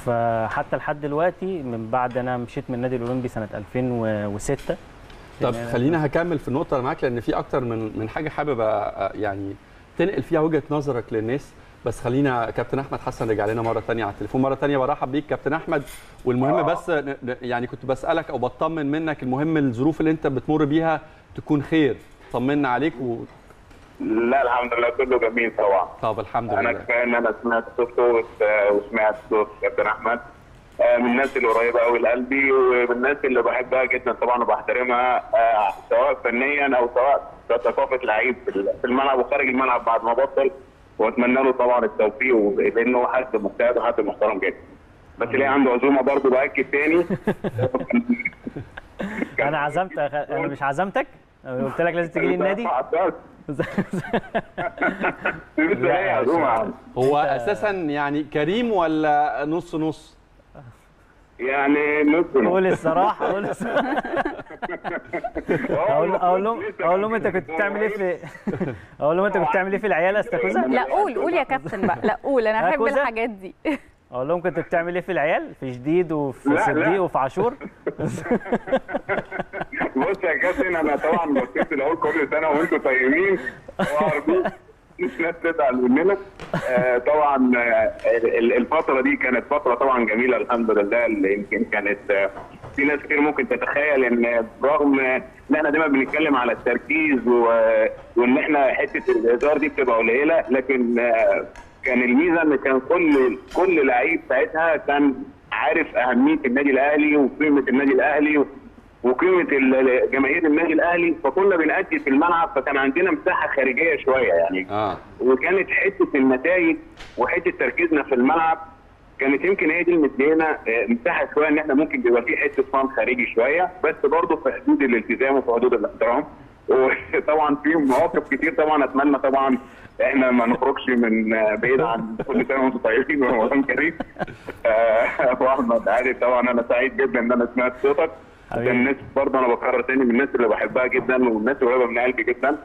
فحتى لحد دلوقتي من بعد أنا مشيت من النادي الأولمبي سنة 2006 طب يعني خلينا هكمل في النقطة اللي معاك لأن في أكتر من من حاجة حابب يعني تنقل فيها وجهة نظرك للناس. بس خلينا كابتن أحمد حسن رجع لنا مرة ثانية على التليفون. مرة ثانية برحب بيك كابتن أحمد. والمهم بس ن- ن- يعني كنت بسألك أو بطمن منك المهم الظروف اللي أنت بتمر بيها تكون خير. طمنا عليك و... لا الحمد لله كله جميل طبعا. طب الحمد أنا لله. كفاية إن أنا سمعت صوته وس- وسمعت صوت كابتن احمد آه، من الناس اللي قريبة قوي لقلبي ومن الناس اللي بحبها جدا طبعا وبحترمها آه، سواء فنيا أو سواء كثقافه لعيب في ال- في الملعب وخارج الملعب بعد ما بطل. وأتمنى له طبعا التوفيق لأنه حد مجتهد وحد محترم جدا. بس ليه عنده عزومة برضه باكد تاني؟ أنا عزمت أنا مش عزمتك؟ قلت لك لازم تيجي لي النادي هو أساسا يعني كريم ولا نص نص؟ يعني نص قول الصراحة قول الصراحه أقول أقول لهم أقول لهم أنت كنت بتعمل إيه في أقول لهم أنت كنت بتعمل إيه في العيال استاكوزا لا قول قول يا كابتن بقى. لا قول أنا بحب كوزة؟ الحاجات دي. أقول لهم كنت بتعمل إيه في العيال؟ في جديد وفي لا، لا. صديق وفي عاشور؟ بص يا كابتن أنا طبعا بصيت الأول كل سنة وأنتم طيبين. وعارفين مش ناس تزعل مننا آه، طبعا آه، ال- الفترة دي كانت فترة طبعا جميلة الحمد لله اللي يمكن كانت آه، في ناس كتير ممكن تتخيل إن برغم إن إحنا دايما بنتكلم على التركيز و- وإن إحنا حتة الهزار دي بتبقى قليلة لكن كان الميزة إن كان كل كل لعيب ساعتها كان عارف أهمية النادي الأهلي وقيمة النادي الأهلي وقيمة جماهير النادي الأهلي فكنا بنأدي في الملعب فكان عندنا مساحة خارجية شوية يعني. آه. وكانت حتة النتائج وحتة تركيزنا في الملعب كانت يمكن هي دي اللي مدينا آه، مساحة شوية إن إحنا ممكن بيبقى في حتة فان خارجي شوية بس برضه في حدود الالتزام وفي حدود الإحترام. وطبعا في مواقف كتير طبعا أتمنى طبعا إحنا ما نخرجش من بعيد عن كل سنة وأنتم طيبين ورمضان كريم. آه، واحمد عادل طبعا أنا سعيد جدا إن أنا سمعت صوتك. ده الناس برضه أنا بكرر تاني من الناس اللي بحبها جدا والناس اللي قريبة من قلبي جدا.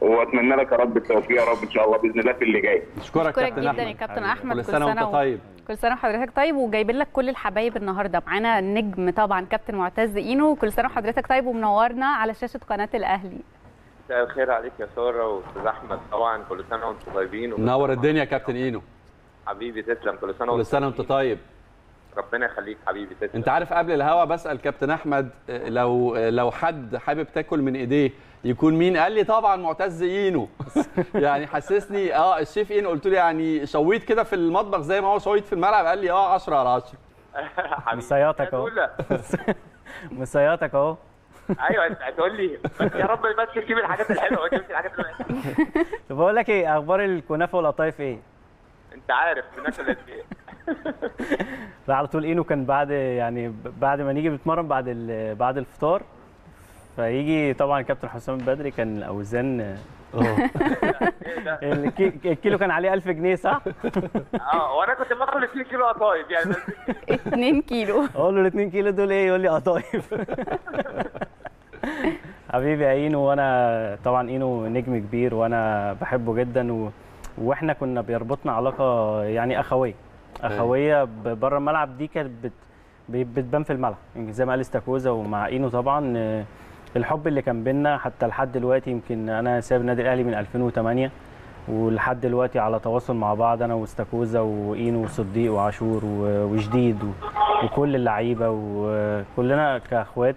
وأتمنى لك يا رب التوفيق يا رب إن شاء الله بإذن الله في اللي جاي. أشكرك جدا أحمد. يا كابتن. أحمد. كل سنة وأنت طيب. كل سنة وحضرتك طيب وجايبين لك كل الحبايب النهارده. معانا النجم طبعا كابتن معتز إينو. كل سنة وحضرتك طيب ومنورنا على شاشة قناة الأهلي. مساء الخير عليك يا سارة وأستاذ أحمد. طبعا كل سنة وأنتم طيبين منور الدنيا يا كابتن إينو. حبيبي تسلم. كل سنة كل سنة وأنت. طيب. ربنا يخليك حبيبي تسلم. أنت عارف قبل الهوا بسأل كابتن أحمد آه، لو آه، لو حد حابب تاكل من إيديه يكون مين؟ قال لي طبعا معتز إينو. يعني حسسني آه الشيف إينو. قلت له يعني شويت كده في المطبخ زي ما هو شويت في الملعب. قال لي آه 10 على 10 حبيبي. مصياتك أهو. مسياتك أهو. أيوه أنت هتقول لي. يا رب بس تجيب الحاجات الحلوة ما تجيبش الحاجات الوحشة. طب بقول لك إيه أخبار الكنافة والقطايف إيه؟ أنت عارف بناكل قد إيه. لا على طول إينو كان بعد يعني بعد ما نيجي بنتمرن بعد ال- بعد الفطار. فيجي طبعا كابتن حسام البدري كان الأوزان. إيه الكيلو كان عليه 1000 جنيه صح؟ آه وأنا كنت باكل 2 كيلو قطايف يعني. 2 كيلو. أقول له ال 2 كيلو دول إيه؟ يقول لي قطايف. حبيبي يا اينو وأنا طبعا اينو نجم كبير وأنا بحبه جدا و... وإحنا كنا بيربطنا علاقة يعني أخوية. أخوية ب- بره الملعب دي كانت بت... بتبان في الملعب. يمكن زي ما قال إستاكوزا ومع اينو طبعا الحب اللي كان بينا حتى لحد دلوقتي يمكن أنا سايب النادي الأهلي من 2008 ولحد دلوقتي على تواصل مع بعض أنا وإستاكوزا وإينو وصديق وعاشور وجديد و... وكل اللعيبة وكلنا كأخوات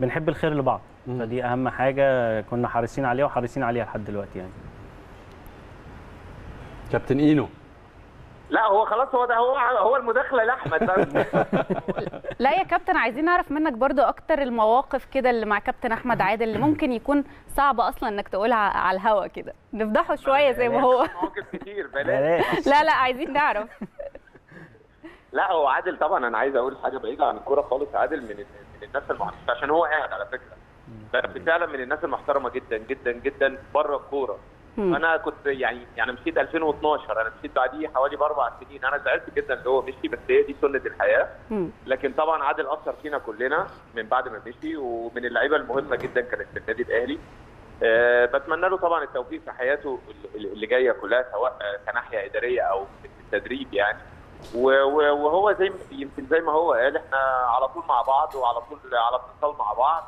بنحب الخير لبعض. مم. فدي أهم حاجة كنا حريصين عليها وحريصين عليها لحد دلوقتي يعني. كابتن إينو. لا هو خلاص هو ده هو هو المداخلة لأحمد لا يا كابتن عايزين نعرف منك برضو أكتر المواقف كده اللي مع كابتن أحمد عادل اللي ممكن يكون صعب أصلا إنك تقولها على الهوا كده. نفضحه شوية زي ما هو. مواقف كتير بلاش. لا لا عايزين نعرف. لا هو عادل طبعا أنا عايز أقول حاجة بعيدة عن الكورة خالص. عادل من الناس المحترمة عشان هو قاعد على فكرة. بس فعلا من الناس المحترمة جدا جدا جدا بره الكورة. أنا كنت يعني يعني مشيت 2012 أنا مشيت بعديه حوالي بأربع سنين. أنا زعلت جدا اللي هو مشي بس هي دي سنة الحياة. لكن طبعا عادل أثر فينا كلنا من بعد ما مشي ومن اللعيبة المهمة جدا كانت في النادي الأهلي. أه بتمنى له طبعا التوفيق في حياته اللي اللي جاية كلها سواء كناحية إدارية أو في التدريب يعني. وهو زي يمكن زي ما هو قال إحنا على طول مع بعض وعلى طول على اتصال مع بعض.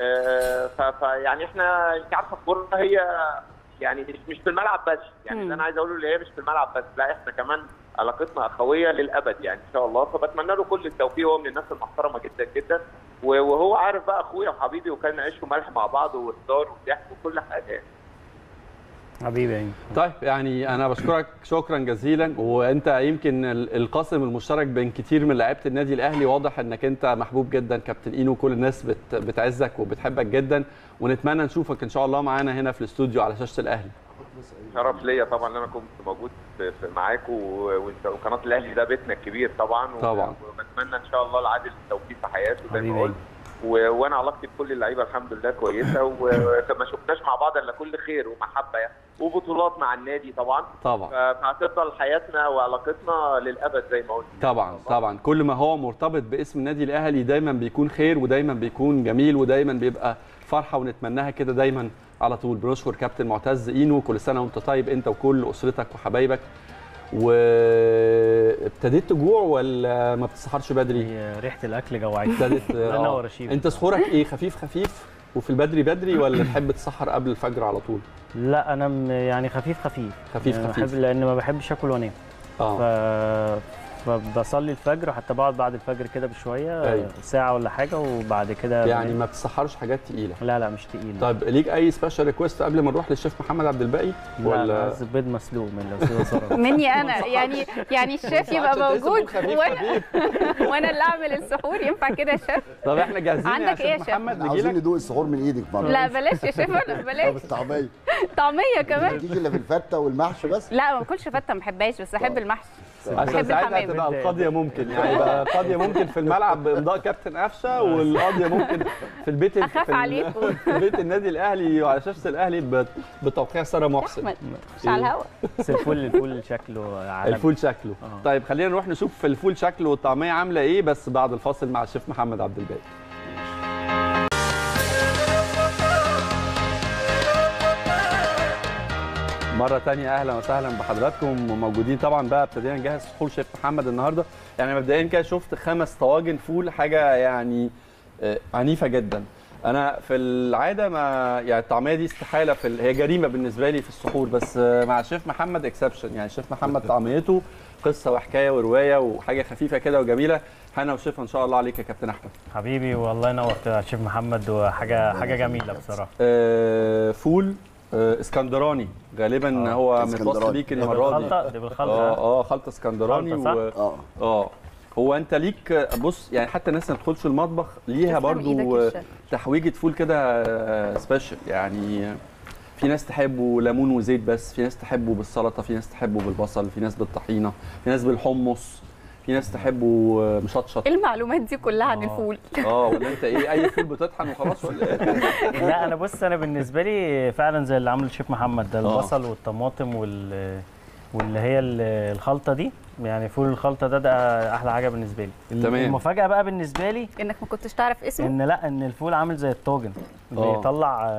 آه، فيعني إحنا انت عارفة الكورة هي يعني مش- مش في الملعب بس. يعني. اللي أنا عايز اقوله اللي هي مش في الملعب بس لا إحنا كمان علاقتنا اخويه للأبد يعني إن شاء الله. فبتمنى له كل التوفيق هو من الناس المحترمة جدا جدا. وهو عارف بقى أخويا وحبيبي وكان عيش وملح مع بعض وهزار وضحك وكل حاجة. يعني حبيبي يعني طيب يعني أنا بشكرك شكرا جزيلا. وأنت يمكن ال- القاسم المشترك بين كتير من لعيبه النادي الأهلي. واضح إنك أنت محبوب جدا كابتن إينو. كل الناس بت بتعزك وبتحبك جدا. ونتمنى نشوفك إن شاء الله معانا هنا في الاستوديو على شاشة الأهلي. شرف ليا طبعا إن أنا كنت موجود معاكم وقناة الأهلي ده بيتنا الكبير طبعا. طبعا. وبتمنى إن شاء الله لعادل التوفيق في حياته زي. ما قلت. وأنا علاقتي بكل اللعيبة الحمد لله كويسة وما شفناش مع بعض إلا كل خير ومحبة يعني. وبطولات مع النادي طبعا. طبعا. فهتفضل حياتنا وعلاقتنا للأبد زي ما قلت. طبعا طبعا. كل ما هو مرتبط باسم النادي الأهلي دايما بيكون خير ودايما بيكون جميل ودايما بيبقى فرحة ونتمناها كده دايما على طول. بنشكر كابتن معتز إينو. كل سنة وأنت طيب أنت وكل أسرتك وحبايبك. وابتديت تجوع ولا ما بتسحرش بدري؟ هي ريحة الأكل جوعتني ابتدت آه. انت سحورك إيه خفيف خفيف وفي البدري بدري ولا تحب تسحر قبل الفجر على طول؟ لا أنا يعني خفيف خفيف خفيف يعني خفيف. لأن ما بحبش آكل وأنام ف... فبصلي الفجر حتى بقعد بعد الفجر كده بشوية أيوة. ساعة ولا حاجة وبعد كده يعني. ما بتسحرش حاجات تقيلة. لا لا مش تقيل طيب ليك أي special request قبل ما نروح للشيف محمد عبد الباقي؟ لا ولا بيض مسلوق من لو مني أنا يعني يعني الشيف يبقى موجود وأنا. وأنا اللي أعمل السحور ينفع كده يا شيف؟ طب إحنا جاهزين عندك يا إيه يا شيف؟ محمد؟ لك؟ ندوق السحور من إيدك مره لا بلاش يا شيف أنا طب بلاش. الطعمية. طعمية كمان. تيجي الا في الفتة والمحشي بس. لا ما باكلش فتة ما بحبهاش بس أحب المحشي. عشان ساعتها. تبقى القاضية ممكن يعني يبقى القاضية ممكن في الملعب بامضاء كابتن قفشة والقاضية ممكن في البيت ال- عليكم. في بيت النادي الأهلي وعلى شاشة الأهلي بت- بتوقيع سارة محسن. مش على الهوا. بس الفول الفول شكله عالمي. الفول شكله. آه. طيب خلينا نروح نشوف الفول شكله والطعميه عاملة إيه بس بعد الفاصل مع الشيف محمد عبد الباقي. مرة تانية أهلا وسهلا بحضراتكم وموجودين طبعا بقى ابتدينا نجهز سحور شيف محمد النهاردة. يعني مبدئيا كده شفت خمس طواجن فول حاجة يعني آه، عنيفة جدا. أنا في العادة ما يعني الطعمية دي استحالة في ال... هي جريمة بالنسبة لي في السحور بس مع شيف محمد exception يعني شيف محمد طعميته قصة وحكاية ورواية وحاجة خفيفة كده وجميلة. هنا وشيف إن شاء الله عليك يا كابتن أحمد. حبيبي والله ينورت يا شيف محمد وحاجة حاجة جميلة بصراحة. آه، فول اسكندراني. غالبا آه، هو. متوصل بيك دي المرة دي. بالخلطة دي بالخلطة. آه آه خلطة اسكندراني خلطة، صح؟ و... آه. آه. هو أنت ليك بص يعني حتى الناس اللي ما بتدخلش المطبخ ليها برضو. تحويجة فول كده special يعني في ناس تحبه ليمون وزيت بس في ناس تحبه بالسلطة في ناس تحبه بالبصل في ناس بالطحينة في ناس بالحمص. في ناس تحبه مشطشط إيه المعلومات دي كلها عن آه. الفول آه ولا أنت إيه أي فول بتطحن وخلاص ولا إيه؟ لا أنا بص أنا بالنسبة لي فعلا زي اللي عمله الشيف محمد ده آه. البصل والطماطم وال واللي هي ال- الخلطة دي يعني فول الخلطة ده ده أحلى حاجة بالنسبة لي تمام. المفاجأة بقى بالنسبة لي إنك ما كنتش تعرف اسمه إن لا إن الفول عامل زي الطاجن آه. بيطلع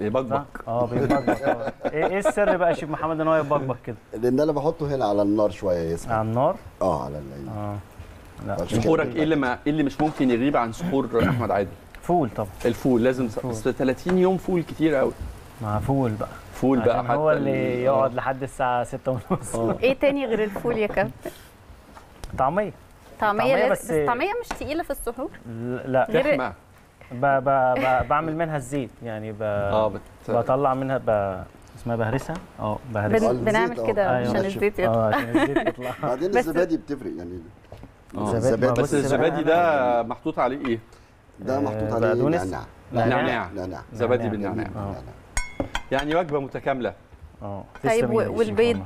آه، بيبقبق صح؟ آه بيبقبق آه. إيه إيه السر بقى يا شيف محمد إن هو يبقبق كده؟ لأن أنا بحطه هنا على النار شوية يسخن. على النار؟ آه على ال- آه. لا. سحورك إيه اللي ما إيه اللي مش ممكن يغيب عن سحور أحمد عادل؟ فول طبعا. الفول لازم فول. بس 30 يوم فول كتير قوي مع فول بقى. فول بقى حتى هو ال- اللي يقعد لحد الساعة 6 ونص. آه. إيه تاني غير الفول يا كابتن؟ طعمية. طعمية بس- بس الطعميه مش تقيلة في السحور؟ لا. غير- ب ب ب بعمل منها الزيت يعني ب آه بت... بطلع منها ب اسمها بهرسها آه بهرسها بن... بنعمل آه. كده أيوة. عشان الزيت يطلع آه عشان الزيت يطلع بعدين الزبادي بتفرق يعني آه. الزبادي بس الزبادي ده محطوط عليه إيه؟ ده محطوط آه، عليه بقدونس. نعناع نعناع نعناع زبادي نعناع. بالنعناع آه. نعناع. يعني وجبة متكاملة آه طيب والبيض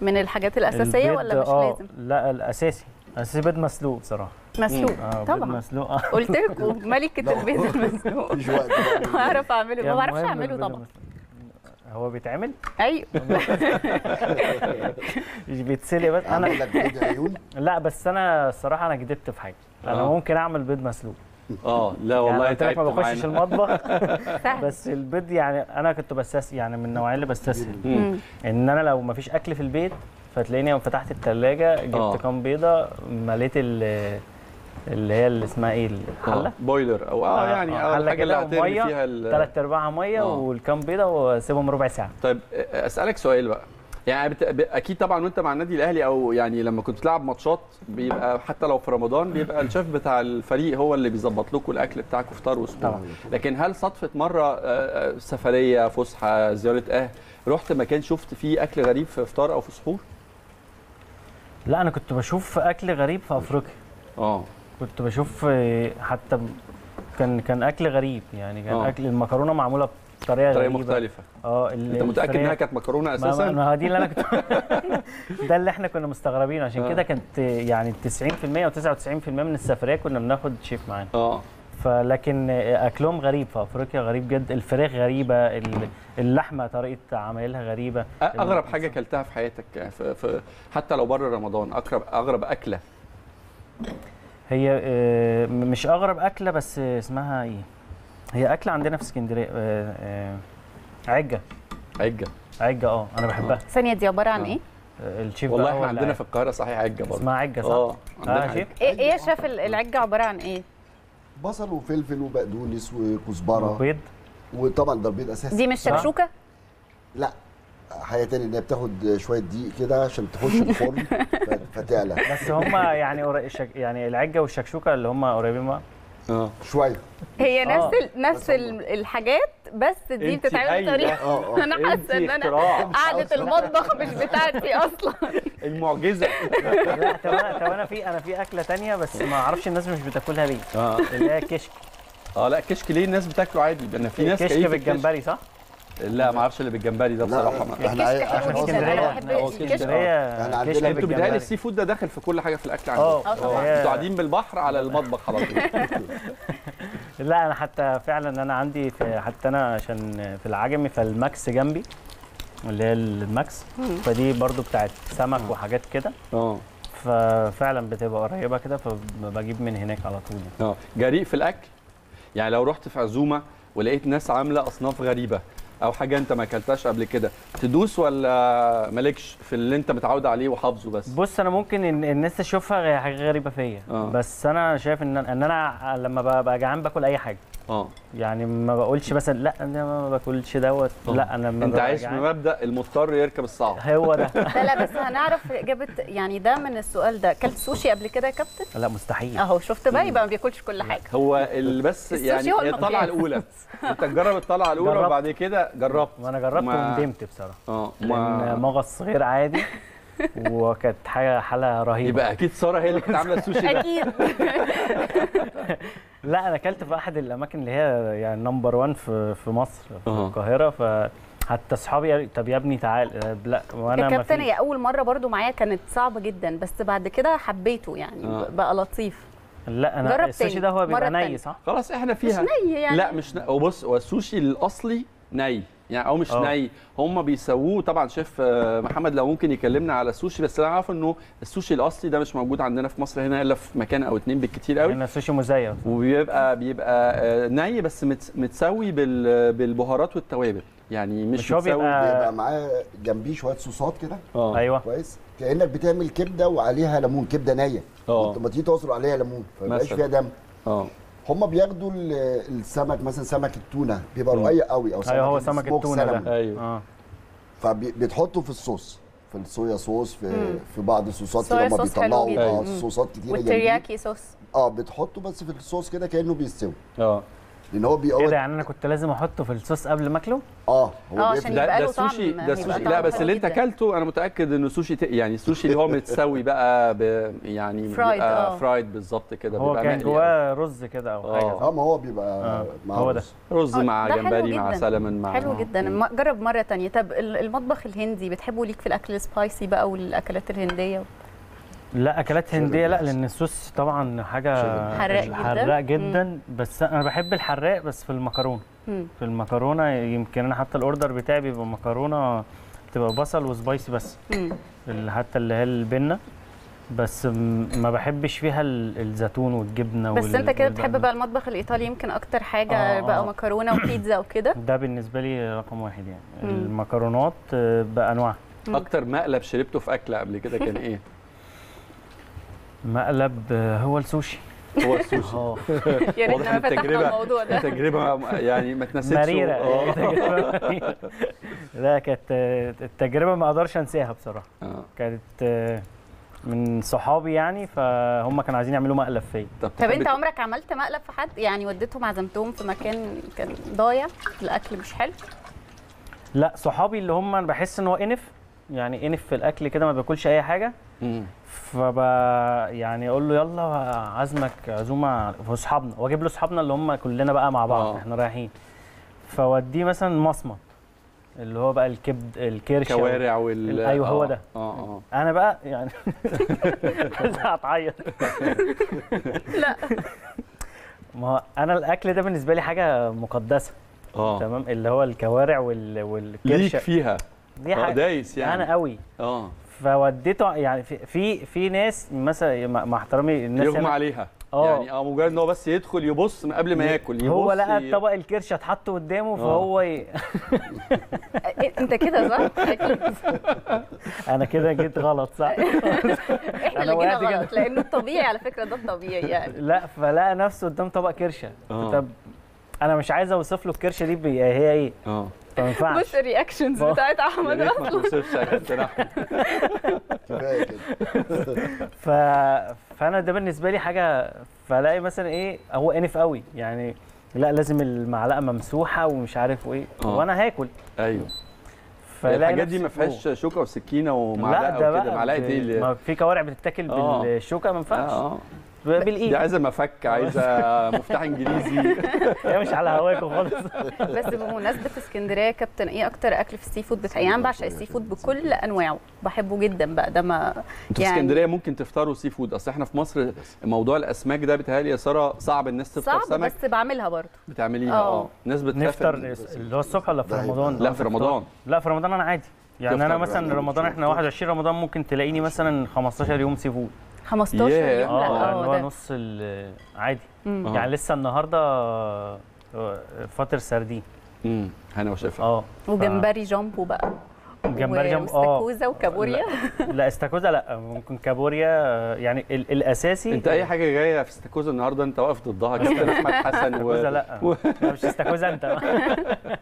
من الحاجات الأساسية ولا مش آه، لازم لا الأساسي اساسي بيض مسلوق بصراحة مسلوق. بيض طبعا. مسلوق. آه. قلت لكم ملكه البيض المسلوق. مفيش وقت بقى. بعرف أعمله. ما يعني بعرفش أعمله طبعا. هو بيتعمل؟ أيوه. مش بيتسلق بس. أنا لك بيض عيون؟ لا بس أنا الصراحة أنا كدبت في حاجة. أنا آه. ممكن أعمل بيض مسلوق. آه لا يعني والله قلت لك ما تعبت بخشش. المطبخ. بس البيض يعني أنا كنت بستسهل يعني من النوعيه اللي بستسهل. إن أنا لو ما فيش أكل في البيت فتلاقيني يوم فتحت الثلاجه جبت آه. كام بيضة مليت ال- اللي هي اللي اسمها إيه الحلة؟ آه، بويلر أو آه يعني آه حلة الحاجة اللي هترمي فيها ثلاث أرباعها مية آه. والكام بيضة واسيبهم ربع ساعة. طيب آه، أسألك سؤال بقى. يعني بت... ب- أكيد طبعا وأنت مع النادي الأهلي أو يعني لما كنت بتلعب ماتشات بيبقى حتى لو في رمضان بيبقى الشيف بتاع الفريق هو اللي بيظبط لكم الأكل بتاعكم فطار وسحور طبعا. لكن هل صدفة مرة آه، آه، سفرية فسحة زيارة أهل رحت مكان شفت فيه أكل غريب في فطار أو في سحور؟ لا أنا كنت بشوف أكل غريب في أفريقيا. آه. كنت بشوف آه، حتى كان كان أكل غريب يعني كان آه. أكل المكرونة معمولة بطريقة غريبة. مختلفة. آه أنت متأكد إنها كانت مكرونة أساسا؟ ما هو دي اللي أنا كنت ده اللي إحنا كنا مستغربين عشان آه. كده كانت يعني 90% أو 99% من السفرية كنا بناخد شيف معانا. آه. فلكن أكلهم غريب في أفريقيا غريب جدا الفراخ غريبة ال- اللحمة طريقة عمايلها غريبة. أغرب حاجة أكلتها في حياتك في في حتى لو بره رمضان أقرب أغرب أكلة؟ هي آه، مش أغرب أكلة بس اسمها إيه هي أكلة عندنا في اسكندرية آه، آه، عجة عجة عجة آه أنا بحبها ثانية دي عبارة عن. إيه؟ الشيف والله إحنا عندنا. في القاهرة صحيح عجة برضه اسمها عجة صح؟ آه عندنا عجة. شيف إيه يا شاف ال- العجة عبارة عن إيه؟ بصل وفلفل وبقدونس وكزبرة بيض وطبعا ده البيض أساسي دي مش. شكشوكة؟ لا حاجة تانية إن هي بتاخد شوية دقيق كده عشان تخش الفرن فتعلى بس هم يعني. يعني العجة والشكشوكة اللي هم قريبين بعض. آه شوية هي آه. نفس ال... نفس الحاجات بس دي بتتعمل. بطريقة آه آه أنا حاسة إن أنا. قعدة المطبخ مش بتاعتي أصلا المعجزة لا طب أنا طب أنا في أنا في أكلة تانية بس ما أعرفش الناس مش بتاكلها ليه آه اللي هي كشك آه لا كشك ليه الناس بتاكله عادي أنا في ناس كشك. بالجمبري صح؟ لا ما أعرفش اللي بالجمبري ده بصراحة. ما. إحنا إحنا الكشك اسكندريه إحنا كشك عندنا- أنتوا بيتهيألي بالجمبري ال seafood ده داخل في كل حاجة في الأكل عندكم آه طبعا. هي- أنتوا قاعدين بالبحر على المطبخ على طول. لا أنا حتى فعلا أنا عندي في حتى أنا عشان في العجمي فالماكس جنبي اللي هي الماكس. فدي برضو بتاعت سمك وحاجات كده. آه. ففعلا بتبقى قريبة كده فبجيب من هناك على طول. آه. جريء في الأكل؟ يعني لو رحت في عزومة ولقيت ناس عاملة أصناف غريبة أو حاجة أنت ما أكلتهاش قبل كده تدوس ولا مالكش في اللي أنت متعود عليه وحافظه بس؟ بص أنا ممكن الناس تشوفها حاجة غريبة فيا. آه. بس أنا شايف إن إن أنا لما ببقى جعان باكل أي حاجة. آه. يعني ما بقولش مثلا لأ أنا ما باكلش دوت. لأ أنا لما أنت عايش جعان- بمبدأ المضطر يركب الصعب. هو ده. لا لا بس هنعرف إجابة يعني ده من السؤال ده. أكلت سوشي قبل كده يا كابتن؟ لا مستحيل. أهو شفت بقى يبقى ما بياكلش كل حاجة. هو اللي بس يعني الطلعة. الأولى. أنت تجرب الطلعة الأولى جربت. وبعد كده جربت. وأنا جربت ما- وندمت بصراحة. آه ما مغص غير عادي. وكانت حاجة حالة رهيبة. يبقى أكيد سارة هي اللي كانت عاملة السوشي ده أكيد. لا أنا أكلت في أحد الأماكن اللي هي يعني نمبر 1 في في مصر في. القاهرة. ف حتى أصحابي طب يا ابني تعال. لا وأنا يا ما كابتن في هي أول مرة برضو معايا كانت صعبة جدا بس بعد كده حبيته يعني آه. بقى لطيف. لا أنا السوشي ده هو بيبقى ني. صح؟ خلاص إحنا مش فيها. ني يعني. لا مش ن... هو بص هو السوشي الأصلي ني. يعني أو مش آه. ني. هم بيسووه. طبعا شيف آه، محمد لو ممكن يكلمنا على السوشي بس أنا عارف إنه السوشي الأصلي ده مش موجود عندنا في مصر هنا إلا في مكان أو اتنين بالكتير قوي هنا السوشي مزيف. وبيبقى بيبقى آه، ني بس مت- متسوي بال... بالبهارات والتوابل. يعني مش, مش هو بيبقى- بيبقى معاه جنبيه شوية صوصات كده. آه. أيوه. كويس. كأنك بتعمل كبدة وعليها ليمون كبدة نية. آه. لما تيجي تعصر عليها ليمون فما. فيها دم. آه. هم بياخدوا ال- السمك مثلا سمك التونة بيبقى. رقيق قوي أو سمك أيوه هو سمك التونة سلمون. ده أيوه آه فبيتحطوا في الصوص في الصويا صوص في مم. في بعض الصوصات صويا كده هم صوص حلو بيطلعوا. آه مم. صوصات جنبيه والترياكي صوص آه بتحطه بس في الصوص كده كأنه بيستوي آه لأن هو إيه بيقوي ده يعني أنا كنت لازم أحطه في الصوص قبل ما أكله؟ آه آه، هو عشان بيفرق يبقى ده له طعم- السوشي ده السوشي طعمه لا بس اللي أنت جدا. أكلته أنا متأكد انه سوشي. يعني السوشي اللي هو متسوي بقى ب... يعني fried، آه. fried بالظبط كده هو بيبقى كان جواه رز كده أو آه. حاجة آه ما هو بيبقى آه، مع هو ده. رز. آه، مع جمبري مع. سلمون مع حلو جدا جرب مرة تانية طب ال- المطبخ الهندي بتحبوا ليك في الأكل ال spicy بقى والأكلات الهندية لا أكلات هندية لا لأن الصوص طبعا حاجة حراق جدا. حراق جدا بس أنا بحب الحراق بس في المكرونة مم. في المكرونة يمكن أنا حتى الأوردر بتاعي بيبقى مكرونة بتبقى بصل وسبايسي بس مم. ال- حتى اللي هي البنة بس ما بحبش فيها ال- الزيتون والجبنة بس وال- أنت كده بتحب بقى المطبخ الإيطالي يمكن أكتر حاجة آه، بقى آه. مكرونة وبيتزا وكده ده بالنسبة لي رقم واحد يعني مم. المكرونات آه، بانواعها مم. أكتر مقلب شربته في أكلة قبل كده كان إيه مقلب آه، هو السوشي. هو السوشي. آه. يا ريتنا ما فتحنا الموضوع ده. تجربه يعني ما تنسيتش مريرة. آه. مريرة. لا كانت آه، التجربة ما أقدرش انساها بصراحة. كانت من صحابي يعني فهم كانوا عايزين يعملوا مقلب فيا. طب تحب انت عمرك عملت مقلب في حد؟ يعني وديتهم عزمتهم في مكان كان ضايع الأكل مش حلو؟ لا صحابي اللي هم أنا بحس إن هو إنف يعني إنف في الأكل كده ما بياكلش أي حاجة. فب يعني أقول له يلا عزمك عزومة في أصحابنا وأجيب له أصحابنا اللي هم كلنا بقى مع بعض آه. إحنا رايحين. فوديه مثلا مصمت اللي هو بقى الكبد الكرشه كوارع وال أيوه، هو آه. ده. آه آه. أنا بقى يعني هتعيط. لا. ما هو أنا الأكل ده بالنسبة لي حاجة مقدسة. آه. تمام؟ اللي هو الكوارع وال... ليك والكرشه فيها. دي آه حاجة. دايس يعني. أنا قوي. آه. فوديته يعني في في, في ناس مثلا مع احترامي الناس يغمى هنا- عليها. آه. يعني آه مجرد إن هو بس يدخل يبص من قبل ما ياكل يبص هو لقى ي- طبق الكرشه اتحط قدامه فهو ي... إيه، أنت كده صح؟ أنا كده جيت غلط صح؟ إحنا اللي جينا كده. غلط لأنه الطبيعي على فكرة ده الطبيعي يعني. لا فلقى نفسه قدام طبق كرشة. آه. طب أنا مش عايز أوصف له الكرشة دي هي إيه؟ آه. فما ينفعش. بص ال reactions. بتاعت أحمد ريت ما أصلا. توصفش يا كفاية كده. ف... فأنا ده بالنسبة لي حاجة فلاقي مثلا إيه هو إنف قوي. يعني لا لازم المعلقة ممسوحة ومش عارف إيه. وأنا هاكل. أيوه. الحاجات دي ما. فيهاش شوكة وسكينة لا ومعلقة ده وكده. معلقة إيه ما في كوارع بتتاكل آه. بالشوكة ما ينفعش. آه. بالإيد. دي عايزة مفك عايزة مفتاح إنجليزي. هي مش على هواكم خالص. بس بمناسبة اسكندرية يا كابتن إيه أكتر أكل في ال seafood بتحبيه؟ يعني أنا بعشق ال seafood بكل أنواعه بحبه جدا بقى ده ما أنتوا في اسكندرية ممكن تفطروا seafood. أصل إحنا في مصر موضوع الأسماك ده بيتهيألي يا سارة صعب الناس تفطر صعب سمك. بس بعملها برضه. بتعمليها آه. آه. ناس بتخاف نفطر اللي هو الصبح ولا في رمضان؟ لا في رمضان. لا في رمضان أنا عادي. يعني أنا مثلا يعني رمضان إحنا 21 رمضان ممكن تلاقيني مثلا 15 يوم seafood. 15 ياه. يوم. لا آه اللي آه هو نص ال- عادي. مم. آه. يعني لسه النهارده آه، فاطر سردين. امم هنا وشفا. آه. وجمبري جامبو بقى. جمبري جنب آه. واستاكوزا وكابوريا. لا استاكوزا لا ممكن كابوريا آه، يعني ال- الأساسي أنت أي حاجة جاية في استاكوزا النهارده أنت واقف ضدها كابتن أحمد حسن استاكوزا لا. و... لا مش استاكوزا أنت. لا.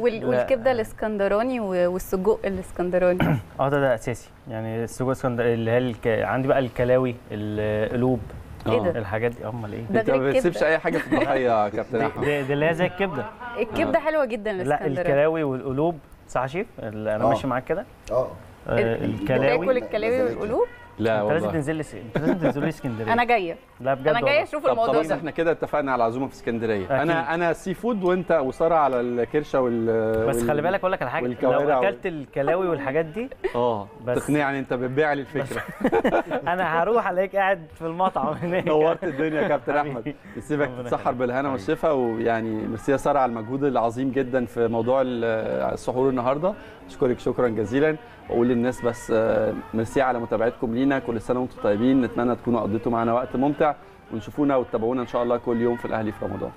والكبدة الإسكندراني والسجق الإسكندراني. آه ده ده أساسي. يعني السجق اسكندر اللي هي الك... عندي بقى الكلاوي القلوب. إيه ده؟ الحاجات دي. أمال إيه؟ ده أنت ما بتسيبش أي حاجة في الضحيه يا كابتن أحمد. دي, دي اللي هي زي الكبدة. الكبدة حلوة جدا لا الإسكندراني. الكلاوي والقلوب. صح يا شيف؟ أنا آه. ماشي معاك كده؟ آه. آه، بتاكل الكلاوي الكلاوي والقلوب؟ لا انت لازم والله. تنزل لي س- انت لازم تنزل لي اسكندرية. أنا جاية. لا بجد أنا جاية والله. أشوف الموضوع خلاص ده. إحنا كده اتفقنا على عزومة في اسكندرية. أكيد. أنا أنا seafood وأنت وسارة على الكرشة وال بس وال- خلي بالك أقول لك على حاجة. لو وال- أكلت الكلاوي والحاجات دي آه بس- تقنعني أنت بتبيع لي الفكرة. أنا هروح ألاقيك قاعد في المطعم هناك. نورت الدنيا يا كابتن أحمد. نسيبك تتسحر. بالهنا والشفا ويعني ميرسي يا سارة على المجهود العظيم جدا في موضوع ال- السحور النهارده. أشكرك شكرا جزيلا. واقول للناس بس آه، ميرسي على متابعتكم لينا. كل سنة وأنتم طيبين. نتمنى تكونوا قضيتوا معنا وقت ممتع. ونشوفونا وتتابعونا إن شاء الله كل يوم في الأهلي في رمضان.